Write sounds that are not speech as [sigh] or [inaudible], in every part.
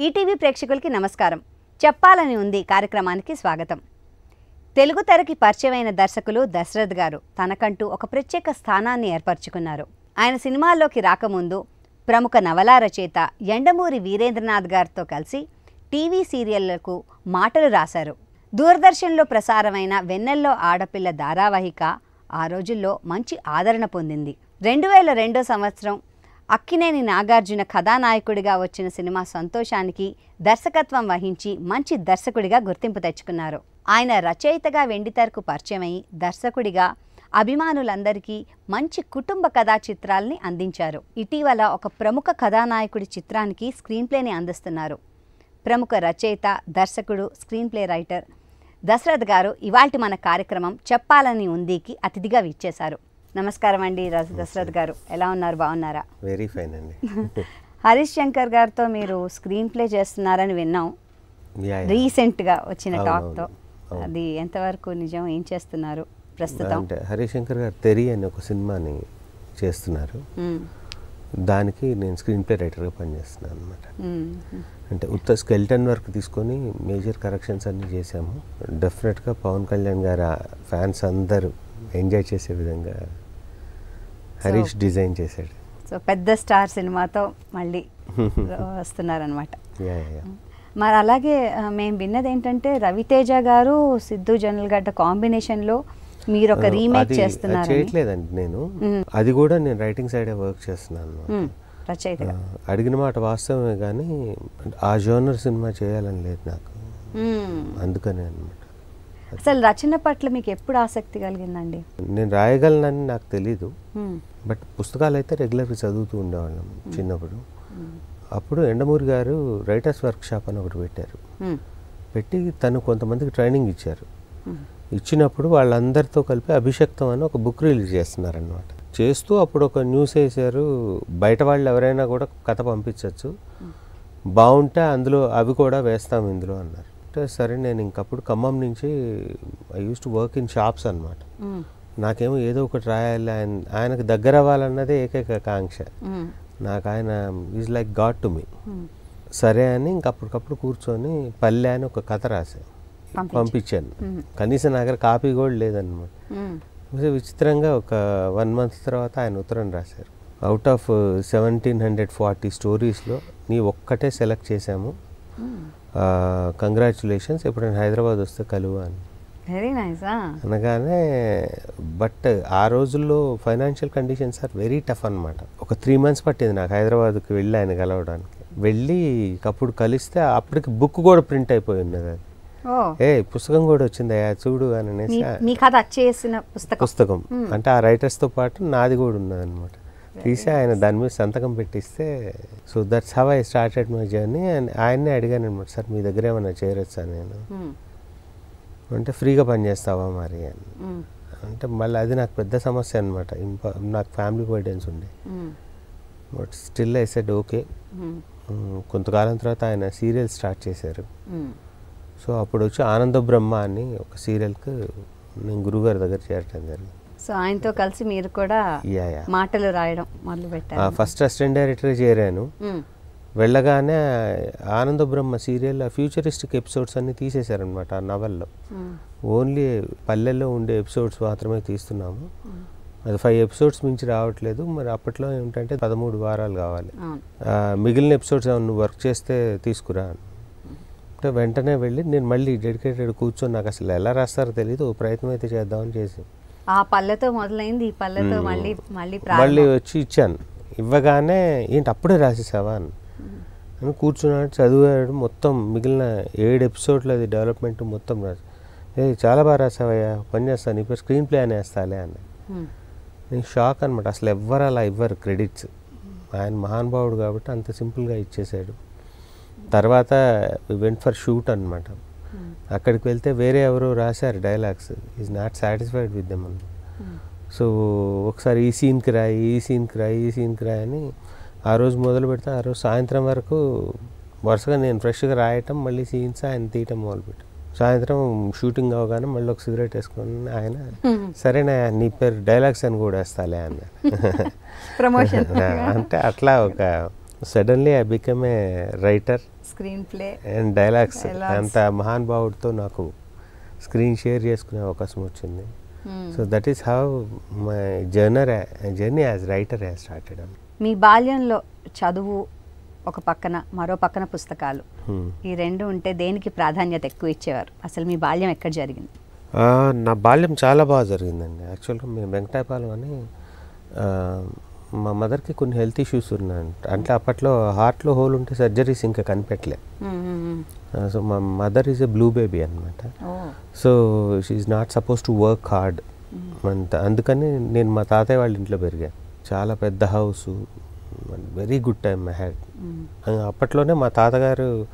ETV ప్రేక్షకులకి నమస్కారం. చెప్పాలని ఉంది కార్యక్రమానికి స్వాగతం. తెలుగు తెరకి పరిచయమైన దర్శకులు దశరథ్ గారు తనకంటూ ఒక ప్రత్యేక స్థానాన్ని ఏర్పరచుకున్నారు. ఆయన సినిమాల్లోకి రాకముందు ప్రముఖ నవలా రచయిత ఎండమూరి వీరేంద్రనాథ్ గారితో కలిసి టీవీ సీరియళ్ళకు మాటలు రాశారు. దూరదర్శన్లో ప్రసారమైన వెన్నెల్లో ఆడపిల్ల ధారావాహిక ఆ రోజుల్లో మంచి ఆదరణ పొందింది. రెండు వేల రెండో సంవత్సరం అక్కినేని నాగార్జున కథానాయకుడిగా వచ్చిన సినిమా సంతోషానికి దర్శకత్వం వహించి మంచి దర్శకుడిగా గుర్తింపు తెచ్చుకున్నారు. ఆయన రచయితగా వెండితెరకు పరిచయమై దర్శకుడిగా అభిమానులందరికీ మంచి కుటుంబ కథా చిత్రాల్ని అందించారు. ఇటీవల ఒక ప్రముఖ కథానాయకుడి చిత్రానికి స్క్రీన్ప్లేని అందిస్తున్నారు. ప్రముఖ రచయిత దర్శకుడు స్క్రీన్ప్లే రైటర్ దశరథ్ గారు ఇవాల్టి మన కార్యక్రమం చెప్పాలని ఉందికి అతిథిగా విచ్చేశారు. నమస్కారం అండి దశరథ్ గారు. ఎలా ఉన్నారు? బాగున్నారా? వెరీ ఫైన్ అండి. [laughs] హరీష్ శంకర్ గారితో మీరు స్క్రీన్ ప్లే చేస్తున్నారని విన్నాం. రీసెంట్గా వచ్చిన టాక్తో. అది ఎంతవరకు నిజం? ఏం చేస్తున్నారు ప్రస్తుతం? అంటే హరిశంకర్ గారు తెరి అని ఒక సినిమాని చేస్తున్నారు. దానికి నేను స్క్రీన్ ప్లే రైటర్గా పనిచేస్తున్నాను అనమాట. అంటే ఉత్త స్కెల్టన్ వర్క్ తీసుకొని మేజర్ కరెక్షన్స్ అన్నీ చేసాము డెఫినెట్గా పవన్ కళ్యాణ్ గారు ఫ్యాన్స్ అందరూ ఎంజాయ్ చేసే విధంగా హరీష్ డిజైన్ చేశాడు. సో పెద్ద స్టార్ సినిమాతో మళ్ళీ వస్తున్నారనమాట. మరి అలాగే మేము విన్నది ఏంటంటే రవితేజ గారు సిద్ధు జనల్గడ్డ కాంబినేషన్లో మీరు ఒక రీమేక్ అది చేస్తున్నారు చేయట్లేదండి నేను. అది కూడా నేను రైటింగ్ సైడే వర్క్ చేస్తున్నాను ఆ, అడిగిన మాట వాస్తవమే కానీ ఆ జోనర్ సినిమా చేయాలని లేదు నాకు. అందుకనే అనమాట అసలు రచన పట్ల మీకు ఎప్పుడు ఆసక్తి కలిగిందండి? నేను రాయగలనని నాకు తెలీదు. బట్ పుస్తకాలు అయితే రెగ్యులర్గా చదువుతూ ఉండేవాళ్ళం చిన్నప్పుడు. అప్పుడు ఎండమూరి గారు రైటర్స్ వర్క్ షాప్ అని ఒకటి పెట్టారు. పెట్టి తను కొంతమందికి ట్రైనింగ్ ఇచ్చారు. ఇచ్చినప్పుడు వాళ్ళందరితో కలిపి అభిషక్తం అని ఒక బుక్ రిలీజ్ చేస్తున్నారనమాట చేస్తూ అప్పుడు ఒక న్యూస్ వేశారు బయట వాళ్ళు ఎవరైనా కూడా కథ పంపించవచ్చు బాగుంటే అందులో అవి కూడా వేస్తాం ఇందులో అన్నారు. అంటే సరే నేను ఇంకప్పుడు ఖమ్మం నుంచి I use to work in shops అనమాట. నాకేమో ఏదో ఒకటి రాయాలి. ఆయన ఆయనకు దగ్గర అవ్వాలన్నదే ఏకైక కాంక్ష. నాకు ఆయన is like God to me. సరే అని ఇంక అప్పటికప్పుడు కూర్చొని పల్లె అని ఒక కథ రాశాను పంపించు. పంపించాను. కనీసం నా దగ్గర కాపీ కూడా. కొంచెం విచిత్రంగా ఒక వన్ మంత్ తర్వాత ఆయన ఉత్తరం రాశారు. Out of seventeen hundred forty స్టోరీస్లో నీ ఒక్కటే సెలెక్ట్ చేశాము. కంగ్రాచులేషన్స్ ఎప్పుడైనా హైదరాబాద్ వస్తే కలువు అని. వెరీ నైస్ అనగానే బట్ ఆ రోజుల్లో financial conditions are very tough అన్నమాట. ఒక త్రీ మంత్స్ పట్టింది నాకు హైదరాబాద్కి వెళ్ళి ఆయన కలవడానికి. వెళ్ళి అప్పుడు కలిస్తే అప్పటికి బుక్ కూడా ప్రింట్ అయిపోయి ఉన్నది అది. ఏ పుస్తకం కూడా వచ్చింది అయ్యా చూడు అని అనేసి మీ- కథ చేసిన పుస్తకం. పుస్తకం. అంటే ఆ రైటర్స్తో పాటు నాది కూడా ఉన్నది అనమాట తీసి ఆయన దాని మీద సంతకం పెట్టిస్తే so that's how I started my journey and ఆయన్నే అడిగాను అనమాట సార్ మీ దగ్గర ఏమైనా చేరొచ్చా నేను? మ్మ్. అంటే ఫ్రీగా పనిచేస్తావా మరి అని. అంటే మళ్ళీ అది నాకు పెద్ద సమస్య అనమాట నాకు ఫ్యామిలీ బర్డెన్స్ ఉండే. But still I said okay. కొంతకాలం తర్వాత ఆయన సీరియల్ స్టార్ట్ చేశారు. సో అప్పుడు వచ్చి ఆనంద బ్రహ్మ అని ఒక సీరియల్కి నేను గురుగారి దగ్గర చేరటం జరిగింది సో ఆయనతో కలిసి మీరు కూడా యా యా మాటలు రాయడం మొదలు పెట్టారు ఫస్ట్ అసిస్టెంట్ డైరెక్టర్ చేరాను. వెళ్ళగానే ఆనంద బ్రహ్మ సీరియల్ ఫ్యూచరిస్టిక్ ఎపిసోడ్స్ అన్ని తీసేశారనమాట ఆ నవల్లో. మ్మ్. ఓన్లీ పల్లెల్లో ఉండే ఎపిసోడ్స్ మాత్రమే తీస్తున్నాము. అది ఫైవ్ ఎపిసోడ్స్ మించి రావట్లేదు. మరి అప్పట్లో ఏమిటంటే పదమూడు వారాలు కావాలి. మిగిలిన ఎపిసోడ్స్ నువ్వు వర్క్ చేస్తే తీసుకురా. అంటే వెంటనే వెళ్ళి నేను మళ్ళీ డెడికేటెడ్ కూర్చొని నాకు అసలు ఎలా రాస్తారో తెలియదు ప్రయత్నం అయితే చేద్దామని చేసి. ఆ పల్లెతో మొదలైంది. ఈ పల్లెతో మళ్ళీ మళ్ళీ మళ్ళీ ప్రారంభం. వచ్చి ఇచ్చాను. ఇవ్వగానే ఏంటి అప్పుడే రాసేసావా అని. కూర్చున్నాడు చదివాడు మొత్తం మిగిలిన ఏడు ఎపిసోడ్లు అది డెవలప్మెంట్ మొత్తం రాసి. ఏ చాలా బాగా రాసావయ్యా పని చేస్తాను ఇప్పుడు స్క్రీన్ ప్లే అని వేస్తాలే అని మ్మ్. నేను షాక్ అనమాట అసలు ఎవ్వరు అలా ఇవ్వరు క్రెడిట్స్. ఆయన మహానుభావుడు కాబట్టి అంత సింపుల్గా ఇచ్చేసాడు. తర్వాత వెంట్ ఫర్ షూట్ అనమాట అక్కడికి వెళ్తే వేరే ఎవరో రాశారు dialogues is not satisfied with them అని సో ఒకసారి ఈ సీన్కి రాయి ఈ సీన్కి రాయి ఈ సీన్కి రాయి అని ఆ రోజు మొదలు పెడితే ఆ రోజు సాయంత్రం వరకు వరుసగా నేను ఫ్రెష్గా రాయటం మళ్ళీ సీన్స్ ఆయన తీయటం మొదలుపెట్టాను సాయంత్రం షూటింగ్ అవగానే మళ్ళీ ఒక సిగరెట్ వేసుకొని ఆయన సరేనా నీ పేరు డైలాగ్స్ అని కూడా వేస్తాలే అన్న. [laughs] ప్రమోషన్. [laughs] అంటే అట్లా ఒక suddenly I become a writer. Screenplay. And dialogues. అంత మహానుభావుడితో నాకు స్క్రీన్ షేర్ చేసుకునే అవకాశం వచ్చింది. So that is how my journey journey as writer as started మీ బాల్యంలో చదువు ఒక పక్కన మరో పక్కన పుస్తకాలు. ఈ రెండు ఉంటే దేనికి ప్రాధాన్యత ఎక్కువ ఇచ్చేవారు? అసలు మీ బాల్యం ఎక్కడ జరిగింది? నా బాల్యం చాలా బాగా జరిగిందండి. యాక్చువల్గా మేము వెంకటాయపాలెం అని మా మదర్కి కొన్ని హెల్త్ ఇష్యూస్ ఉన్నాయంట. అంటే అప్పట్లో హార్ట్లో హోల్ ఉంటే సర్జరీస్ ఇంకా కనిపెట్టలే. సో మా mother is a blue baby అనమాట so she not suppose to work hard అంత. అందుకని నేను మా తాతయ్య వాళ్ళ ఇంట్లో పెరిగాను చాలా పెద్ద house. Very good time I had అప్పట్లోనే మా తాతగారు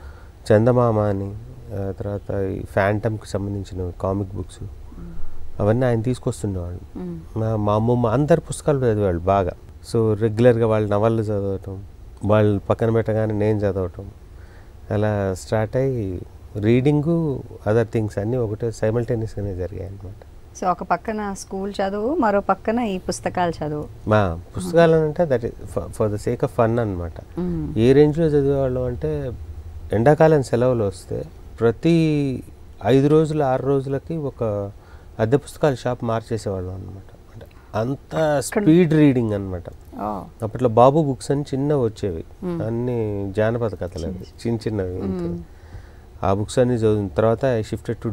చందమామ అని తర్వాత ఈ ఫ్యాంటమ్కి సంబంధించిన కామిక్ బుక్స్ అవన్నీ ఆయన తీసుకొస్తుండేవాళ్ళు. మా మా అమ్మమ్మ అందరి పుస్తకాలు చదివేవాళ్ళు బాగా. సో రెగ్యులర్గా వాళ్ళ నవళ్ళు చదవటం వాళ్ళు పక్కన పెట్టగానే నేను చదవటం. అలా స్టార్ట్ అయ్యి రీడింగు అదర్ థింగ్స్ అన్నీ ఒకటే సైమల్టేనియస్గానే జరిగాయి అనమాట సో ఒక పక్కన స్కూల్ చదువు మరో పక్కన ఈ పుస్తకాలు చదువు. మా పుస్తకాలు అంటే that for the sake of fun అనమాట ఏ రేంజ్లో చదివేవాళ్ళం అంటే ఎండాకాలం సెలవులు వస్తే ప్రతి ఐదు రోజులు ఆరు రోజులకి ఒక అద్దె పుస్తకాల షాప్ మార్చేసేవాళ్ళం అనమాట అంటే అంత స్పీడ్ రీడింగ్ అనమాట అప్పట్లో బాబు బుక్స్ అని చిన్నవి వచ్చేవి. అన్ని జానపద కథలు అవి చిన్న చిన్నవి. ఆ బుక్స్ అన్ని చదివిన తర్వాత షిఫ్టెడ్ టు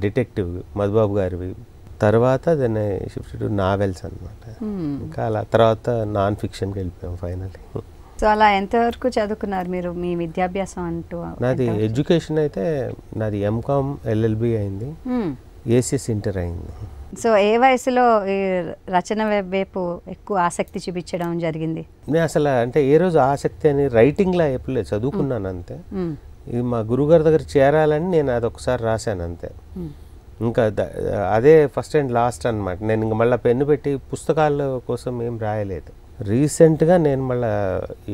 డిటెక్టివ్ మధుబాబు గారివి. తర్వాత దెన్ షిఫ్టెడ్ టు నావెల్స్ అనమాట ఇంకా అలా తర్వాత నాన్ ఫిక్షన్కి వెళ్ళిపోయాం ఫైనల్లీ సో అలా ఎంతవరకు చదువుకున్నారు మీరు? మీ విద్యాభ్యాసం అంటూ నాది? ఎడ్యుకేషన్ అయితే నాది ఎంకామ్ ఎల్ఎల్బి అయింది. ఏసీఎస్ ఇంటర్ అయింది. సో ఏ వయసులో ఈ రచన వైపు ఎక్కువ ఆసక్తి చూపించడం జరిగింది? నేను అసలు అంటే ఏ రోజు ఆసక్తి అని రైటింగ్లో ఎప్పుడు చదువుకున్నాను అంతే. మ్మ్. ఇది మా గురుగారి దగ్గర చేరాలని నేను అది ఒకసారి రాశాను అంతే. ఇంకా అదే ఫస్ట్ అండ్ లాస్ట్ అన్నమాట. నేను ఇంక మళ్ళీ పెన్ను పెట్టి పుస్తకాల కోసం ఏం రాయలేదు. రీసెంట్గా నేను మళ్ళీ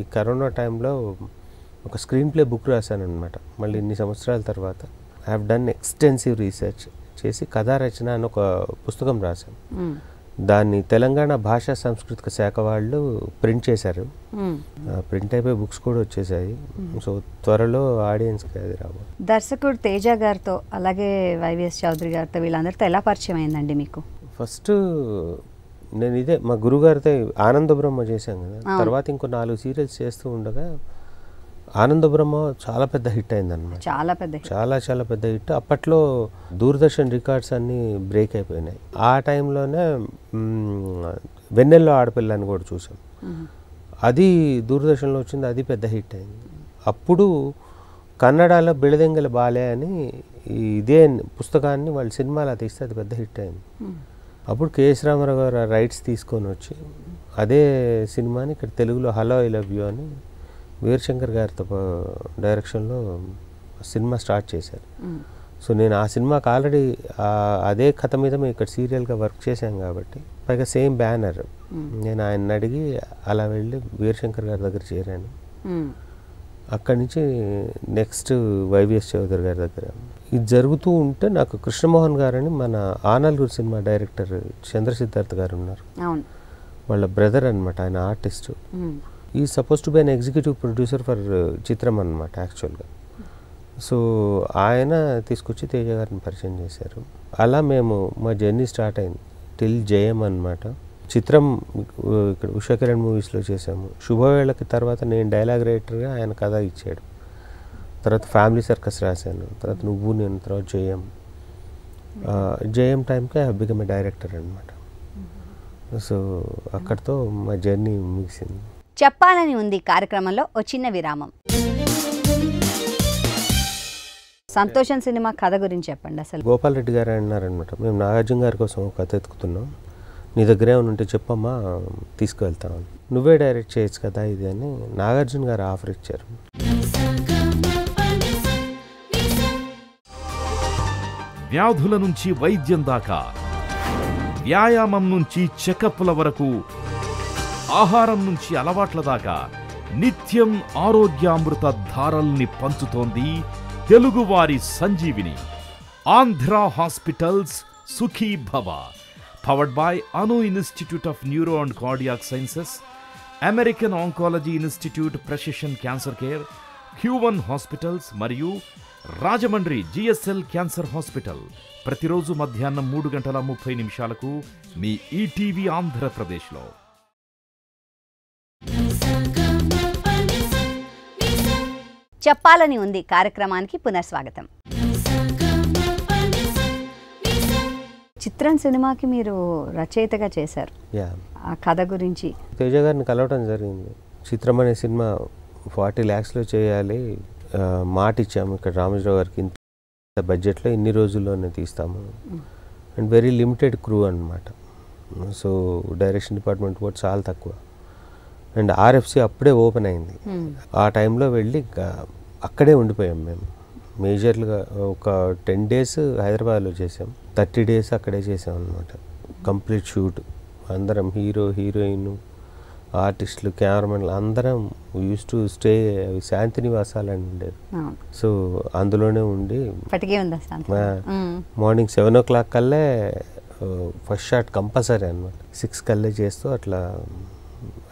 ఈ కరోనా టైంలో ఒక స్క్రీన్ ప్లే బుక్ రాశాను అనమాట మళ్ళీ ఇన్ని సంవత్సరాల తర్వాత. I have done extensive research చేసి కథా రచన అని ఒక పుస్తకం రాశాను. దాన్ని తెలంగాణ భాషా సాంస్కృతిక శాఖ వాళ్ళు ప్రింట్ చేశారు. ప్రింట్ అయిపోయి బుక్స్ కూడా వచ్చేసాయి. సో త్వరలో ఆడియన్స్కి అది రాబోతుంది దర్శకుడు తేజ గారితో అలాగే వైవిఎస్ చౌదరి గారితో వీళ్ళందరితో ఎలా పరిచయం అయిందండి మీకు? ఫస్ట్ నేను ఇదే మా గురుగారితో ఆనంద బ్రహ్మ చేశాం కదా. తర్వాత ఇంకో నాలుగు సీరియల్స్ చేస్తూ ఉండగా ఆనంద బ్రహ్మ చాలా పెద్ద హిట్ అయిందన్నమాట చాలా పెద్ద. చాలా చాలా పెద్ద హిట్ అప్పట్లో దూరదర్శన్ రికార్డ్స్ అన్నీ బ్రేక్ అయిపోయినాయి ఆ టైంలోనే వెన్నెల్లో ఆడపిల్ల అని కూడా చూసాం. అది దూరదర్శన్లో వచ్చింది అది పెద్ద హిట్ అయింది అప్పుడు కన్నడలో బిడదెంగల బాలే అని ఇదే పుస్తకాన్ని వాళ్ళు సినిమాలో తీస్తే అది పెద్ద హిట్ అయింది. అప్పుడు కేఎస్ రామారావు గారు రైట్స్ తీసుకొని వచ్చి అదే సినిమాని ఇక్కడ తెలుగులో హలో ఐ లవ్ యూ అని వీరశంకర్ గారితో డైరెక్షన్లో సినిమా స్టార్ట్ చేశారు. సో నేను ఆ సినిమాకి ఆల్రెడీ అదే కథ మీద మేము ఇక్కడ సీరియల్గా వర్క్ చేశాం కాబట్టి పైగా సేమ్ బ్యానర్. నేను ఆయన అడిగి అలా వెళ్ళి వీరశంకర్ గారి దగ్గర చేరాను. అక్కడి నుంచి నెక్స్ట్ వైవిఎస్ చౌదరి గారి దగ్గర. ఇది జరుగుతూ ఉంటే నాకు కృష్ణమోహన్ గారని మన ఆనల్గూరు సినిమా డైరెక్టర్ చంద్రసిద్ధార్థ్ గారు ఉన్నారు. వాళ్ళ బ్రదర్ అనమాట ఆయన ఆర్టిస్ట్. ఈ suppose to be an executive producer for చిత్రం అనమాట యాక్చువల్గా సో ఆయన తీసుకొచ్చి తేజ గారిని పరిచయం చేశారు. అలా మేము మా జర్నీ స్టార్ట్ అయింది. టిల్ జయం అన్నమాట. చిత్రం ఇక్కడ ఉషా కిరణ్ మూవీస్లో చేసాము శుభవేళకి తర్వాత నేను డైలాగ్ రైటర్గా ఆయన కథ ఇచ్చాడు. తర్వాత ఫ్యామిలీ సర్కస్ రాశాను. తర్వాత నువ్వు నేను తర్వాత జయం జయం టైంకి ఐ బికమ్ ఏ డైరెక్టర్ అనమాట సో అక్కడితో మా జర్నీ ముగిసింది. చెప్పాలని ఉంది కార్యక్రమంలో ఓ చిన్న విరామం. సంతోషం సినిమా కథ గురించి చెప్పండి అసలు. గోపాల్ రెడ్డి గారు అన్నారనమాట మేము నాగార్జున గారి కోసం ఒక కథ ఎత్తుకుతున్నాం. నీ దగ్గర ఏమైనా ఉంటే చెప్పమ్మా తీసుకువెళ్తామని నువ్వే డైరెక్ట్ చేయొచ్చు కదా ఇది అని నాగార్జున గారు ఆఫర్ ఇచ్చారు. వ్యాధుల నుంచి వైద్యం దాకా వ్యాయామం నుంచి చెకప్ల వరకు ఆహారం నుంచి అలవాట్ల దాకా నిత్యం ఆరోగ్యామృత ధారల్ని పంచుతోంది తెలుగువారి Sanjeevini. Andhra hospitals Sukhi Bhava. Powered by Anu institute of neuro and cardiac sciences American oncology institute precision cancer care Q one hospitals మరియు రాజమండ్రి జిఎస్ఎల్ క్యాన్సర్ హాస్పిటల్ ప్రతిరోజు మధ్యాహ్నం మూడు గంటల ముప్పై నిమిషాలకు మీ ఈటీవీ ఆంధ్రప్రదేశ్లో. చెప్పాలని ఉంది కార్యక్రమానికి పునఃస్వాగతం. చిత్రం సినిమాకి మీరు రచయితగా చేశారు. యా. ఆ కథ గురించి. తేజ గారిని కలవటం జరిగింది. చిత్రం అనే సినిమా ఫార్టీ ల్యాక్స్లో చేయాలి మాట ఇచ్చాము ఇక్కడ రామోజీరావు గారికి. ఇంత బడ్జెట్లో ఇన్ని రోజుల్లోనే తీస్తాము. అండ్ వెరీ లిమిటెడ్ క్రూ అనమాట సో డైరెక్షన్ డిపార్ట్మెంట్ కూడా చాలా తక్కువ. అండ్ ఆర్ఎఫ్సి అప్పుడే ఓపెన్ అయింది. ఆ టైంలో వెళ్ళి అక్కడే ఉండిపోయాం మేము. మేజర్లుగా ఒక టెన్ డేస్ హైదరాబాద్లో చేసాం. థర్టీ డేస్ అక్కడే చేసాం అనమాట కంప్లీట్ షూట్. అందరం హీరో హీరోయిన్ ఆర్టిస్టులు కెమెరామెన్లు అందరం యూస్ టు స్టే శాంతి నివాసాలని ఉండేది. అవును. సో అందులోనే ఉండి. మార్నింగ్ సెవెన్ ఓ క్లాక్ కల్లే ఫస్ట్ షాట్ కంపల్సరీ అనమాట సిక్స్ కల్లే చేస్తూ అట్లా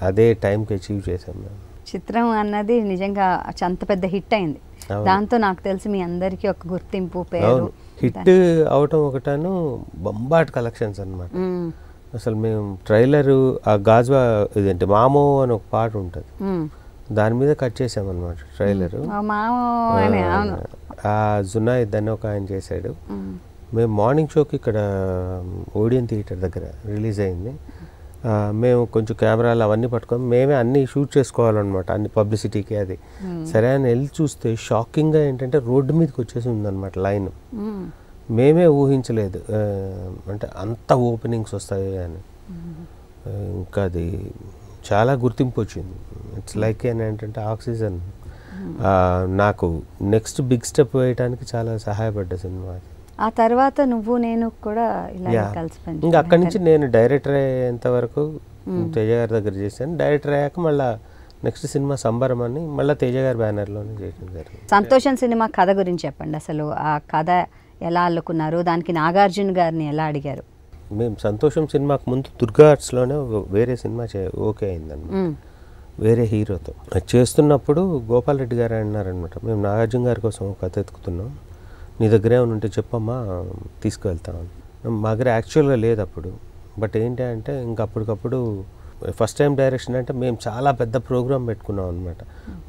అదే టైంకి అచీవ్ చేసాం మేము. చిత్రం అన్నది నిజంగా అంత పెద్ద హిట్ అయింది. దాంతో నాకు తెలిసి మీ అందరికీ ఒక గుర్తింపు పేరు. హిట్ అవటం ఒకటాను బొంబాట్ కలెక్షన్స్ అన్నమాట. మ్మ్. అసలు మేము ట్రైలర్ ఆ గాజ్వా ఇదేంటి మామో అని ఒక పాట ఉంటుంది. దాని మీద కట్ చేసామన్నమాట ట్రైలర్. ఆ జునాయిద్ అని ఒక ఆయన చేశాడు. మ్మ్. మార్నింగ్ షోకి ఇక్కడ ఓడియన్ థియేటర్ దగ్గర రిలీజ్ అయింది. మేము కొంచెం కెమెరాలు అవన్నీ పట్టుకొని మేమే అన్నీ షూట్ చేసుకోవాలన్నమాట అన్ని పబ్లిసిటీకి అది. సరే అని వెళ్ళి చూస్తే షాకింగ్గా ఏంటంటే రోడ్డు మీదకి వచ్చేసి ఉందన్నమాట లైన్. మ్మ్. ఊహించలేదు అంటే అంత ఓపెనింగ్స్ వస్తాయి అని. ఇంకా అది చాలా గుర్తింపు వచ్చింది. ఇట్స్ లైక్ ఏంటంటే ఆక్సిజన్. నాకు నెక్స్ట్ బిగ్ స్టెప్ వేయడానికి చాలా సహాయపడ్డ సినిమా అది. ఆ తర్వాత నువ్వు నేను కూడా ఇలా యా. కలిసి ఇంకా. అక్కడి నుంచి నేను డైరెక్టర్ అయ్యేంత వరకు తేజ గారి దగ్గర చేశాను. డైరెక్టర్ అయ్యాక మళ్ళీ నెక్స్ట్ సినిమా సంబరం అని మళ్ళీ తేజ గారి బ్యానర్లోనే చేయడం జరిగింది. సంతోషం సినిమా కథ గురించి చెప్పండి. అసలు ఆ కథ ఎలా అల్లుకున్నారు? దానికి నాగార్జున గారిని ఎలా అడిగారు? మేము సంతోషం సినిమాకు ముందు దుర్గా ఆర్ట్స్లోనే వేరే సినిమా చే ఓకే అయిందన్నమాట. వేరే హీరోతో. చేస్తున్నప్పుడు గోపాల్ రెడ్డి గారు అన్నారనమాట మేము నాగార్జున గారి కోసం కథ ఎత్తుకుతున్నాం. నీ దగ్గర ఏమైనా ఉంటే చెప్పమ్మా తీసుకువెళ్తామని మా దగ్గర యాక్చువల్గా లేదు అప్పుడు. బట్ ఏంటి అంటే ఇంక అప్పటికప్పుడు ఫస్ట్ టైం డైరెక్షన్ అంటే మేము చాలా పెద్ద ప్రోగ్రామ్ పెట్టుకున్నాం అనమాట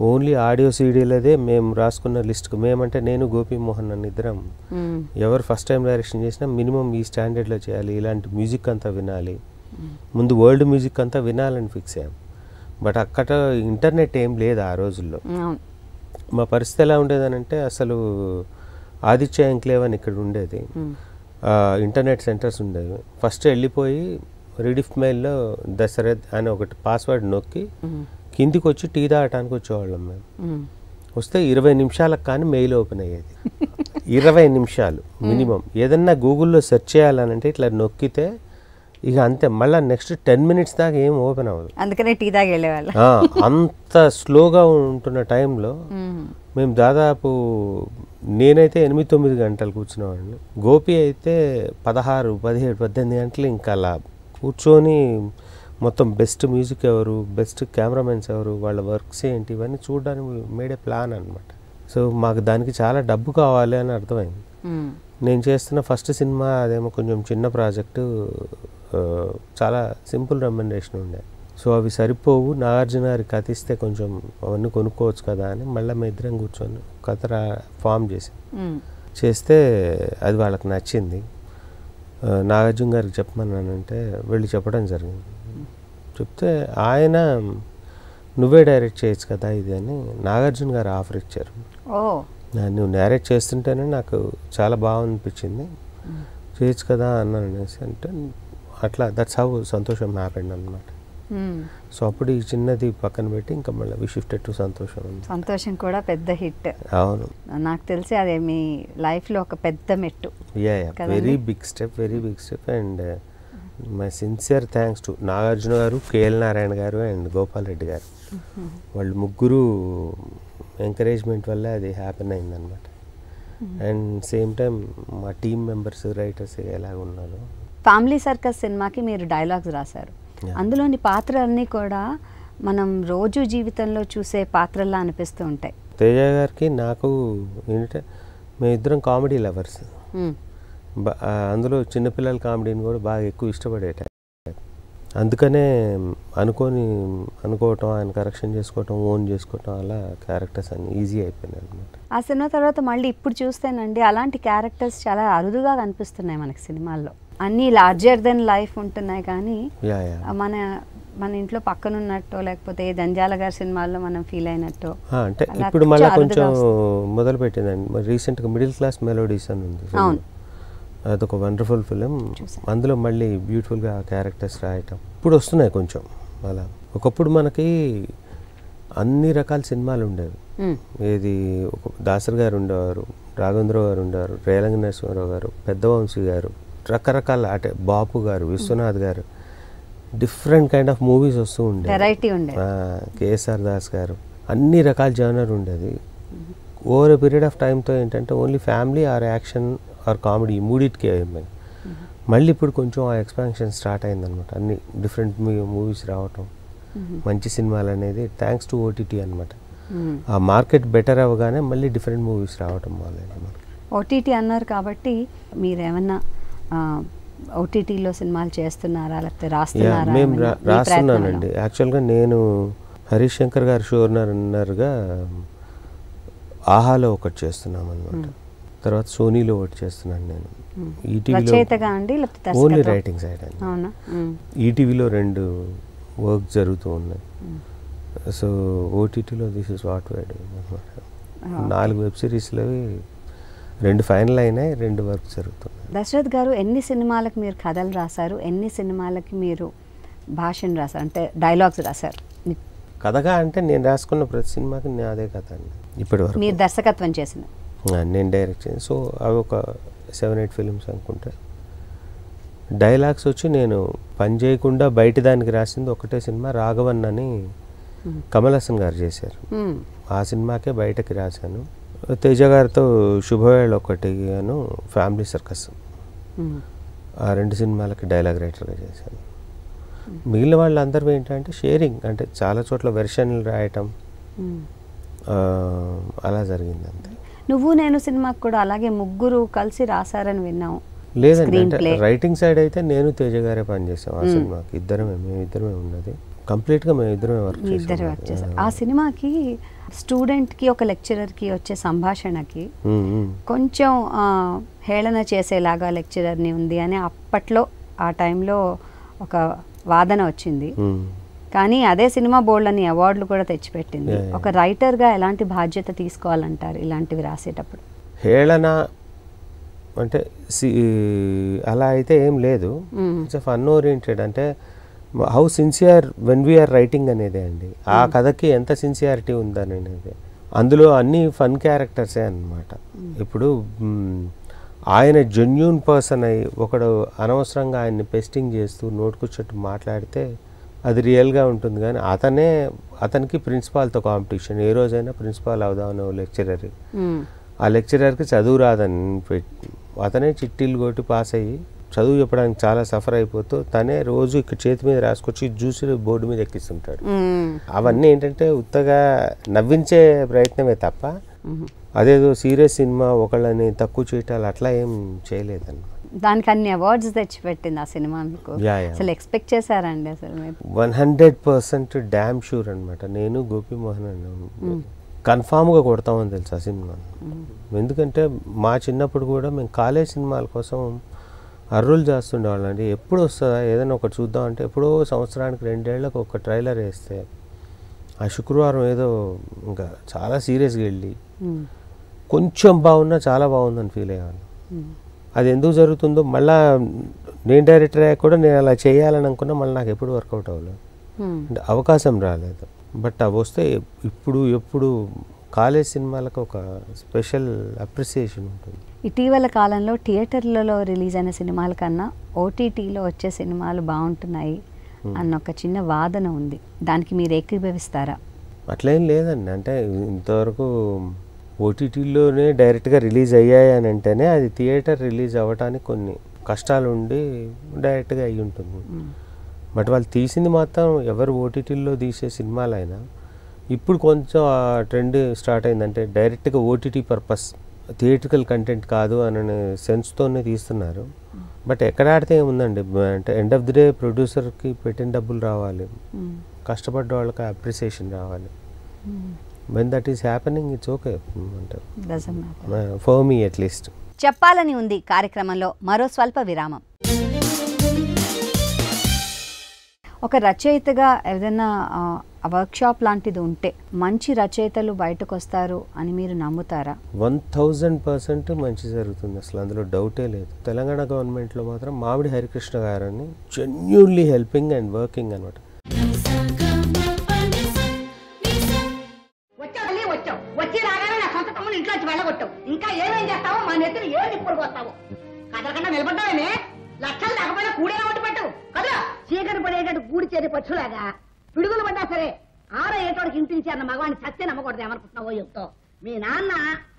ఓన్లీ ఆడియో సీడీలదే మేము రాసుకున్న లిస్ట్కి మేమంటే నేను గోపి మోహన్ అన్న ఇద్దరం. మ్మ్. ఎవరు ఫస్ట్ టైం డైరెక్షన్ చేసినా మినిమం ఈ స్టాండర్డ్లో చేయాలి ఇలాంటి మ్యూజిక్ అంతా వినాలి. ముందు వరల్డ్ మ్యూజిక్ అంతా వినాలని ఫిక్స్ అయ్యాం. బట్ అక్కడ ఇంటర్నెట్ ఏం లేదు ఆ రోజుల్లో. అవును. మా పరిస్థితి ఎలా ఉండేదనంటే అసలు ఆదిత్య ఎంక్లేవ్ అని ఇక్కడ ఉండేది. ఇంటర్నెట్ సెంటర్స్ ఉండేవి. ఫస్ట్ వెళ్ళిపోయి రీడిఫ్ మెయిల్లో దశరథ్ అని ఒకటి పాస్వర్డ్ నొక్కి. కిందికి వచ్చి టీ తాగటానికి వచ్చేవాళ్ళం మేము. వస్తే ఇరవై నిమిషాలకు కానీ మెయిల్ ఓపెన్ అయ్యేది. [laughs] ఇరవై నిమిషాలు మినిమం. ఏదన్నా గూగుల్లో సెర్చ్ చేయాలనంటే ఇట్లా నొక్కితే ఇక అంతే. మళ్ళీ నెక్స్ట్ టెన్ మినిట్స్ దాకా ఏం ఓపెన్ అవ్వదు. అందుకనే టీ తాగి వెళ్ళేవాళ్ళు. అంత స్లోగా ఉంటున్న టైంలో. మేము దాదాపు నేనైతే ఎనిమిది తొమ్మిది గంటలు కూర్చునేవాడిని. గోపి అయితే పదహారు పదిహేడు పద్దెనిమిది గంటలు ఇంకా అలా కూర్చొని మొత్తం బెస్ట్ మ్యూజిక్ ఎవరు బెస్ట్ కెమెరామెన్స్ ఎవరు వాళ్ళ వర్క్స్ ఏంటి ఇవన్నీ చూడడానికి మేడే ప్లాన్ అనమాట సో మాకు దానికి చాలా డబ్బు కావాలి అని అర్థమైంది. నేను చేస్తున్న ఫస్ట్ సినిమా అదేమో కొంచెం చిన్న ప్రాజెక్టు చాలా సింపుల్ రెమ్యునరేషన్ ఉండే. సో అవి సరిపోవు. నాగార్జున గారి కథ ఇస్తే కొంచెం అవన్నీ కొనుక్కోవచ్చు కదా అని మళ్ళీ మేము ఇద్దరం కూర్చొని కథ రా ఫామ్ చేసి. చేస్తే అది వాళ్ళకి నచ్చింది. నాగార్జున గారికి చెప్పమన్నానంటే వెళ్ళి చెప్పడం జరిగింది. చెప్తే ఆయన నువ్వే డైరెక్ట్ చేయొచ్చు కదా ఇది అని నాగార్జున గారు ఆఫర్ ఇచ్చారు. నువ్వు నేరేట్ చేస్తుంటేనే నాకు చాలా బాగా అనిపించింది చేయొచ్చు కదా అన్నాను అనేసి అంటే అట్లా దట్స్ హౌ సంతోషం హ్యాపెండ్ అనమాట. సో అప్పుడు ఈ చిన్నది పక్కన పెట్టి ఇంకా మళ్ళీ వి షిఫ్టెడ్ టు సంతోషం. సంతోషం కూడా పెద్ద హిట్. అవును. నాకు తెలిసి అదే మీ లైఫ్లో ఒక పెద్ద మెట్టు. Yeah? Very big step very big step and my sincere thanks to Nagarjuna garu KL Narayana గారు అండ్ గోపాల్ రెడ్డి గారు. వాళ్ళు ముగ్గురు ఎంకరేజ్మెంట్ వల్ల అది హ్యాపెన్ అయిందనమాట అండ్ సేమ్ టైం మా టీమ్ మెంబర్స్ రైటర్స్ ఎలాగ ఉన్నారు ఫ్యామిలీ సర్కస్ సినిమాకి మీరు డైలాగ్స్ రాశారు. అందులోని పాత్రలన్నీ కూడా మనం రోజు జీవితంలో చూసే పాత్రల్లా అనిపిస్తూ ఉంటాయి. తేజ గారికి నాకు ఏంటంటే మేమిద్దరం కామెడీ లవర్స్. అందులో చిన్నపిల్లల కామెడీని కూడా బాగా ఎక్కువ ఇష్టపడే type. అందుకనే అనుకోని అనుకోవటం ఆయన కరెక్షన్ చేసుకోవటం ఓన్ చేసుకోవటం అలా క్యారెక్టర్స్ అన్ని ఈజీ అయిపోయినాయి అనమాట ఆ సినిమా తర్వాత మళ్ళీ ఇప్పుడు చూస్తేనండి అలాంటి క్యారెక్టర్స్ చాలా అరుదుగా కనిపిస్తున్నాయి మనకి సినిమాల్లో. అన్నీ లార్జర్ దెన్ లైఫ్ ఉంటున్నాయి కానీ మన మన ఇంట్లో పక్కన ఉన్నట్టో లేకపోతే ఏ జంజాల గారి సినిమాల్లో మనం ఫీల్ అయినట్టో అంటే ఇప్పుడు మళ్ళీ కొంచెం మొదలు పెట్టిందండి మరి రీసెంట్గా మిడిల్ క్లాస్ మెలోడీస్ అని ఉంది. అవును. అదొక వండర్ఫుల్ ఫిలిం. అందులో మళ్ళీ బ్యూటిఫుల్గా క్యారెక్టర్స్ రాయటం ఇప్పుడు వస్తున్నాయి కొంచెం అలా ఒకప్పుడు మనకి అన్ని రకాల సినిమాలు ఉండేవి. ఏది ఒక దాసరి గారు ఉండేవారు రాఘవేంద్రరావు గారు ఉండేవారు రేలంగి నరసింహారావు గారు పెద్దవంశీ గారు రకరకాల అంటే బాపు గారు విశ్వనాథ్ గారు డిఫరెంట్ కైండ్ ఆఫ్ మూవీస్ వస్తూ ఉండేది కేఎస్ఆర్ దాస్ గారు అన్ని రకాల జానర్ ఉండేది. ఓవర్ పీరియడ్ ఆఫ్ టైంతో ఏంటంటే only family or action or comedy మూడిటికి అయిపోయింది మళ్ళీ ఇప్పుడు కొంచెం ఆ ఎక్స్పాన్షన్ స్టార్ట్ అయిందనమాట. అన్ని డిఫరెంట్ మూవీస్ రావటం. మంచి సినిమాలు అనేది థ్యాంక్స్ టు ఓటీటీ అనమాట. ఆ మార్కెట్ బెటర్ అవ్వగానే మళ్ళీ డిఫరెంట్ మూవీస్ రావటం మనకి. ఓటీటీ అన్నారు కాబట్టి మీరేమన్నా ఓటీటీలో సినిమాలు చేస్తున్నారా? లేకపోతే రాస్తున్నారా మేము రాస్తున్నానండి? యాక్చువల్గా నేను హరీష్ శంకర్ గారు షోర్నర్గా ఆహాలో ఒకటి చేస్తున్నాం అనమాట తర్వాత సోనీలో ఒకటి చేస్తున్నాను నేను. ఈటీవీలో ఓన్లీ? రైటింగ్ సైడ్ అండి. ఈటీవీలో రెండు వర్క్ జరుగుతూ ఉన్నాయి. సో ఓటీటీలో దిస్ ఇస్ వాట్ వైడ్ నాలుగు వెబ్ సిరీస్లో రెండు ఫైనల్ అయినాయి రెండు వర్క్ జరుగుతున్నాయి. దశరథ్ గారు ఎన్ని సినిమాలకు మీరు కథలు రాశారు? ఎన్ని సినిమాలకి మీరు భాషను రాశారు? అంటే డైలాగ్స్ రాశారు? కథగా అంటే నేను రాసుకున్న ప్రతి సినిమాకి నేను అదే కథ అండి. ఇప్పటి వరకు. మీరు దర్శకత్వం చేసిన నేను డైరెక్ట్ చేసి సో అవి ఒక సెవెన్ ఎయిట్ ఫిల్మ్స్ అనుకుంటా. డైలాగ్స్ వచ్చి నేను పని చేయకుండా బయట దానికి రాసింది ఒకటే సినిమా రాఘవన్ అని కమల్ హాసన్ గారు చేశారు. ఆ సినిమాకే బయటకి రాశాను. తేజ గారితో శుభవేళ ఒకటి అను ఫ్యామిలీ సర్కస్. ఆ రెండు సినిమాలకి డైలాగ్ రైటర్గా చేశాను మిగిలిన వాళ్ళందరూ ఏంటంటే షేరింగ్ అంటే చాలా చోట్ల వెర్షన్లు రాయటం అలా జరిగింది అంతే నువ్వు నేను సినిమాకి కూడా అలాగే ముగ్గురు కలిసి రాశారని విన్నాం. లేదండి అంటే. రైటింగ్ సైడ్ అయితే నేను తేజ గారే పనిచేసాం ఆ సినిమాకి. ఇద్దరమే మేము ఇద్దరమే ఉన్నది. కంప్లీట్గా మేము ఇద్దరమే వర్క్ ఇద్దరు వర్క్ చేశారు ఆ సినిమాకి స్టూడెంట్కి ఒక లెక్చరర్కి వచ్చే సంభాషణకి కొంచెం ఆ, హేళన చేసేలాగా లెక్చరర్ని ఉంది అని అప్పట్లో ఆ టైంలో ఒక వాదన వచ్చింది. కానీ అదే సినిమా బోర్డు అని అవార్డులు కూడా తెచ్చిపెట్టింది. ఒక రైటర్గా ఎలాంటి బాధ్యత తీసుకోవాలంటారు ఇలాంటివి రాసేటప్పుడు? హేళన అంటే అలా అయితే ఏం లేదు. ఇట్స్ ఫన్ ఓరియంటెడ్ అంటే how sincere when we're writing అనేదే అండి. ఆ కథకి ఎంత సిన్సియారిటీ ఉందని అనేది అందులో అన్ని ఫన్ క్యారెక్టర్సే అన్నమాట. ఇప్పుడు ఆయన జెన్యున్ పర్సన్ అయి ఒకడు అనవసరంగా ఆయన్ని పెస్టింగ్ చేస్తూ నోటుకొచ్చేట్టు మాట్లాడితే అది రియల్గా ఉంటుంది కానీ అతనే అతనికి ప్రిన్సిపాల్తో కాంపిటీషన్ ఏ రోజైనా ప్రిన్సిపాల్ అవుదామనే లెక్చరర్. ఆ లెక్చరర్కి చదువు రాదని పెట్టి అతనే చిట్టీలు కొట్టి పాస్ అయ్యి చదువు చెప్పడానికి చాలా సఫర్ అయిపోతూ తనే రోజు ఇక్కడ చేతి మీద రాసుకొచ్చి జ్యూసులు బోర్డు మీద ఎక్కిస్తుంటాడు. అవన్నీ ఏంటంటే ఉత్తగా నవ్వించే ప్రయత్నమే తప్ప. అదేదో సీరియస్ సినిమా ఒకళ్ళని తక్కువ చేయటాలు అట్లా ఏం చేయలేదన్నమాట. దానికి అన్ని అవార్డ్స్ తెచ్చిపెట్టింది ఆ సినిమా మీకు. అసలు ఎక్స్పెక్ట్ చేశారండి అసలు one hundred percent damn sure అనమాట నేను గోపిమోహన్ అన్న కన్ఫామ్గా కొడతామని తెలుసు ఆ సినిమా. ఎందుకంటే మా చిన్నప్పుడు కూడా మేము కాలేజ్ సినిమాల కోసం అర్రులు చేస్తుండేవాళ్ళం అండి ఎప్పుడు వస్తుందా ఏదైనా ఒకటి చూద్దాం అంటే ఎప్పుడో సంవత్సరానికి రెండేళ్ళకు ఒక ట్రైలర్ వేస్తే ఆ శుక్రవారం ఏదో ఇంకా చాలా సీరియస్గా వెళ్ళి. కొంచెం బాగున్నా చాలా బాగుందని ఫీల్ అయ్యేవాళ్ళం మ్మ్. అది ఎందుకు జరుగుతుందో మళ్ళా నేను డైరెక్టర్ అయ్యాక కూడా నేను అలా చేయాలని అనుకున్నా మళ్ళీ నాకు ఎప్పుడు వర్కౌట్ అవ్వలేదు. అంటే అవకాశం రాలేదు బట్ అవి వస్తే ఇప్పుడు ఎప్పుడు కాలేజ్ సినిమాలకు ఒక స్పెషల్ అప్రిసియేషన్ ఉంటుంది ఇటీవల కాలంలో థియేటర్లలో రిలీజ్ అయిన సినిమాల కన్నా ఓటీటీలో వచ్చే సినిమాలు బాగుంటున్నాయి అన్న ఒక చిన్న వాదన ఉంది. దానికి మీరు ఏకీభవిస్తారా? అట్లేం లేదండి. అంటే ఇంతవరకు ఓటీటీలోనే డైరెక్ట్గా రిలీజ్ అయ్యాయి అని అంటేనే అది థియేటర్ రిలీజ్ అవ్వటానికి కొన్ని కష్టాలు ఉండి డైరెక్ట్గా అయ్యి ఉంటుంది. బట్ వాళ్ళు తీసింది మాత్రం ఎవరు ఓటీటీల్లో తీసే సినిమాలైనా ఇప్పుడు కొంచెం ఆ ట్రెండ్ స్టార్ట్ అయిందంటే డైరెక్ట్గా ఓటీటీ పర్పస్ థియేట్రికల్ కంటెంట్ కాదు అనే సెన్స్తోనే తీస్తున్నారు. బట్ ఎక్కడ ఆడితే ఏముందండి? అంటే ఎండ్ ఆఫ్ ది డే ప్రొడ్యూసర్కి పెట్టిన డబ్బులు రావాలి. కష్టపడ్డ వాళ్ళకి అప్రిసియేషన్ రావాలి. When that is happening it's okay అంటే ఫర్ మీ అట్లీస్ట్ చెప్పాలని ఉంది కార్యక్రమంలో మరో స్వల్ప విరామం. ఒక రచయితగా ఏదైనా వర్క్షాప్ లాంటిది ఉంటే మంచి రచయితలు బయటకు వస్తారు అని మీరు నమ్ముతారా? వన్ థౌజండ్ పర్సెంట్ మంచి జరుగుతుంది అసలు. అందులో డౌటే లేదు. తెలంగాణ గవర్నమెంట్లో మాత్రం మామిడి హరికృష్ణ గారని జెన్యున్లీ హెల్పింగ్ అండ్ వర్కింగ్ అనమాట ఇంకా ఏమేం చేస్తావో మా నెత్తిని ఏ నిప్పులు పోస్తావు కదలకుండా నిలబడ్డావేమే? లక్షలు లేకపోయినా కూడేనా ఒట్టి పెట్టు. కదా? చీకటి పడేటట్టు గూడి చేరి పచ్చులాగా పిడుగులు పడ్డా సరే ఆరో ఏటోడికి ఇంటి నుంచి అన్న మగవాడిని చస్తే నమ్మకూడదు ఏమనుకుంటున్నావో చెప్తావు మీ నాన్న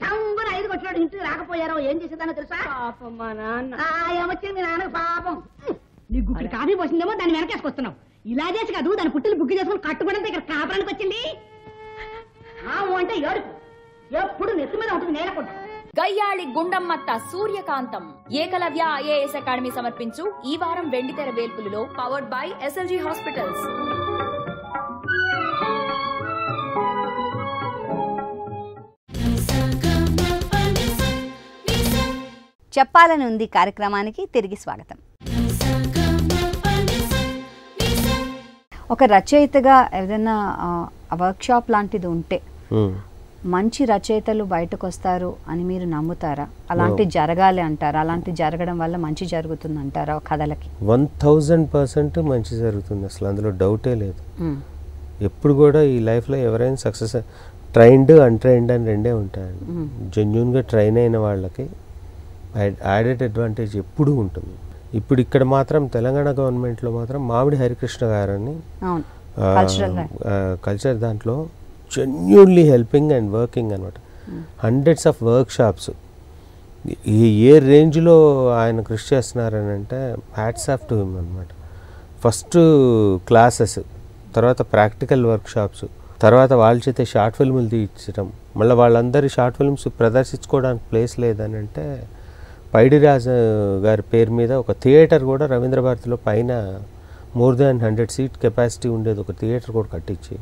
టంగున ఐదు వచ్చినాడు ఇంటికి రాకపోయారో ఏం చేసేదానో తెలుసా? పాపం మా నాన్న. ఏమొచ్చింది మీ నాన్నకు పాపం. నీ గుడ్డు కాఫీ పోసిందేమో దాన్ని వెనకేసుకొస్తున్నావు. ఇలా చేసి కాదు దాని పుట్టిలు బుక్కి చేసుకుని కట్టుకోవడం ఇక్కడ కాపడానికి వచ్చింది. ఆవు అంటే ఏడుపు. ఎప్పుడు నెత్తి మీద ఉంటుంది నేలకుండా గయ్యాళి గుండమ్మత్త సూర్యకాంతం. ఏకలవ్య ఐఏఎస్ అకాడమీ సమర్పించు ఈ వారం వెండితెర వేల్పులలో పవర్డ్ బై ఎస్ఎల్జీ హాస్పిటల్స్ చెప్పాలని ఉంది కార్యక్రమానికి తిరిగి స్వాగతం. ఒక రచయితగా ఏదైనా వర్క్షాప్ లాంటిది ఉంటే మంచి రచయితలు బయటకు వస్తారు అని మీరు నమ్ముతారా? అలాంటి జరగాలి అంటారా? అలాంటి జరగడం వల్ల మంచి జరుగుతుంది అంటారా కథలకి? వన్ థౌజండ్ పర్సెంట్ మంచి జరుగుతుంది అసలు అందులో డౌటే లేదు. ఎప్పుడు కూడా ఈ లైఫ్లో ఎవరైనా సక్సెస్ ట్రైన్డ్ అన్ట్రైన్డ్ అని రెండే ఉంటాయండి. జెన్యున్గా ట్రైన్ అయిన వాళ్ళకి యాడెడ్ అడ్వాంటేజ్ ఎప్పుడూ ఉంటుంది. ఇప్పుడు ఇక్కడ మాత్రం తెలంగాణ గవర్నమెంట్లో మాత్రం మామిడి హరికృష్ణ గారని కల్చరల్ కల్చర్ దాంట్లో జెన్యున్లీ హెల్పింగ్ అండ్ వర్కింగ్ అనమాట హండ్రెడ్స్ ఆఫ్ వర్క్ షాప్స్ ఏ రేంజ్లో ఆయన కృషి చేస్తున్నారని అంటే హ్యాట్స్ ఆఫ్ టు హిమ్ అనమాట ఫస్ట్ క్లాసెస్ తర్వాత ప్రాక్టికల్ వర్క్ షాప్స్ తర్వాత వాళ్ళ చేతే షార్ట్ ఫిల్ములు తీయించడం మళ్ళీ వాళ్ళందరి షార్ట్ ఫిల్మ్స్ ప్రదర్శించుకోవడానికి ప్లేస్ లేదని అంటే పైడిరాజు గారి పేరు మీద ఒక థియేటర్ కూడా రవీంద్ర భారతిలో పైన more than hundred seat capacity ఉండేది. ఒక థియేటర్ కూడా కట్టించి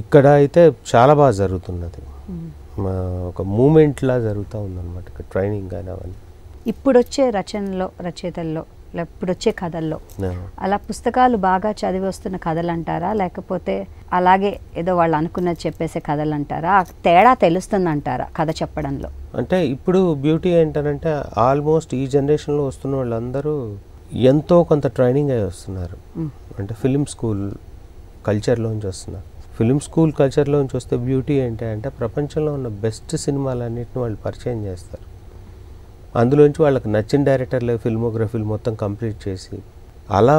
ఇక్కడ అయితే చాలా బాగా జరుగుతున్నది. ఒక మూమెంట్లా జరుగుతూ ఉందన్నమాట ఇక్కడ ట్రైనింగ్ కానీ అవన్నీ. ఇప్పుడు వచ్చే రచనలో రచయితల్లో ఇప్పుడు వచ్చే కథల్లో. అలా పుస్తకాలు బాగా చదివి వస్తున్న కథలు అంటారా లేకపోతే అలాగే ఏదో వాళ్ళు అనుకున్నది చెప్పేసే కథలు అంటారా తేడా తెలుస్తుంది అంటారా కథ చెప్పడంలో? అంటే ఇప్పుడు బ్యూటీ ఏంటంటే ఆల్మోస్ట్ ఈ జనరేషన్లో వస్తున్న వాళ్ళందరూ ఎంతో కొంత ట్రైనింగ్ అయి వస్తున్నారు. అంటే ఫిలిం స్కూల్ కల్చర్లోంచి వస్తున్నారు. ఫిలిం స్కూల్ కల్చర్లోంచి వస్తే బ్యూటీ ఏంటి అంటే ప్రపంచంలో ఉన్న బెస్ట్ సినిమాలన్నింటిని వాళ్ళు పరిచయం చేస్తారు. అందులోంచి వాళ్ళకి నచ్చిన డైరెక్టర్ల ఫిల్మోగ్రఫీలు మొత్తం కంప్లీట్ చేసి అలా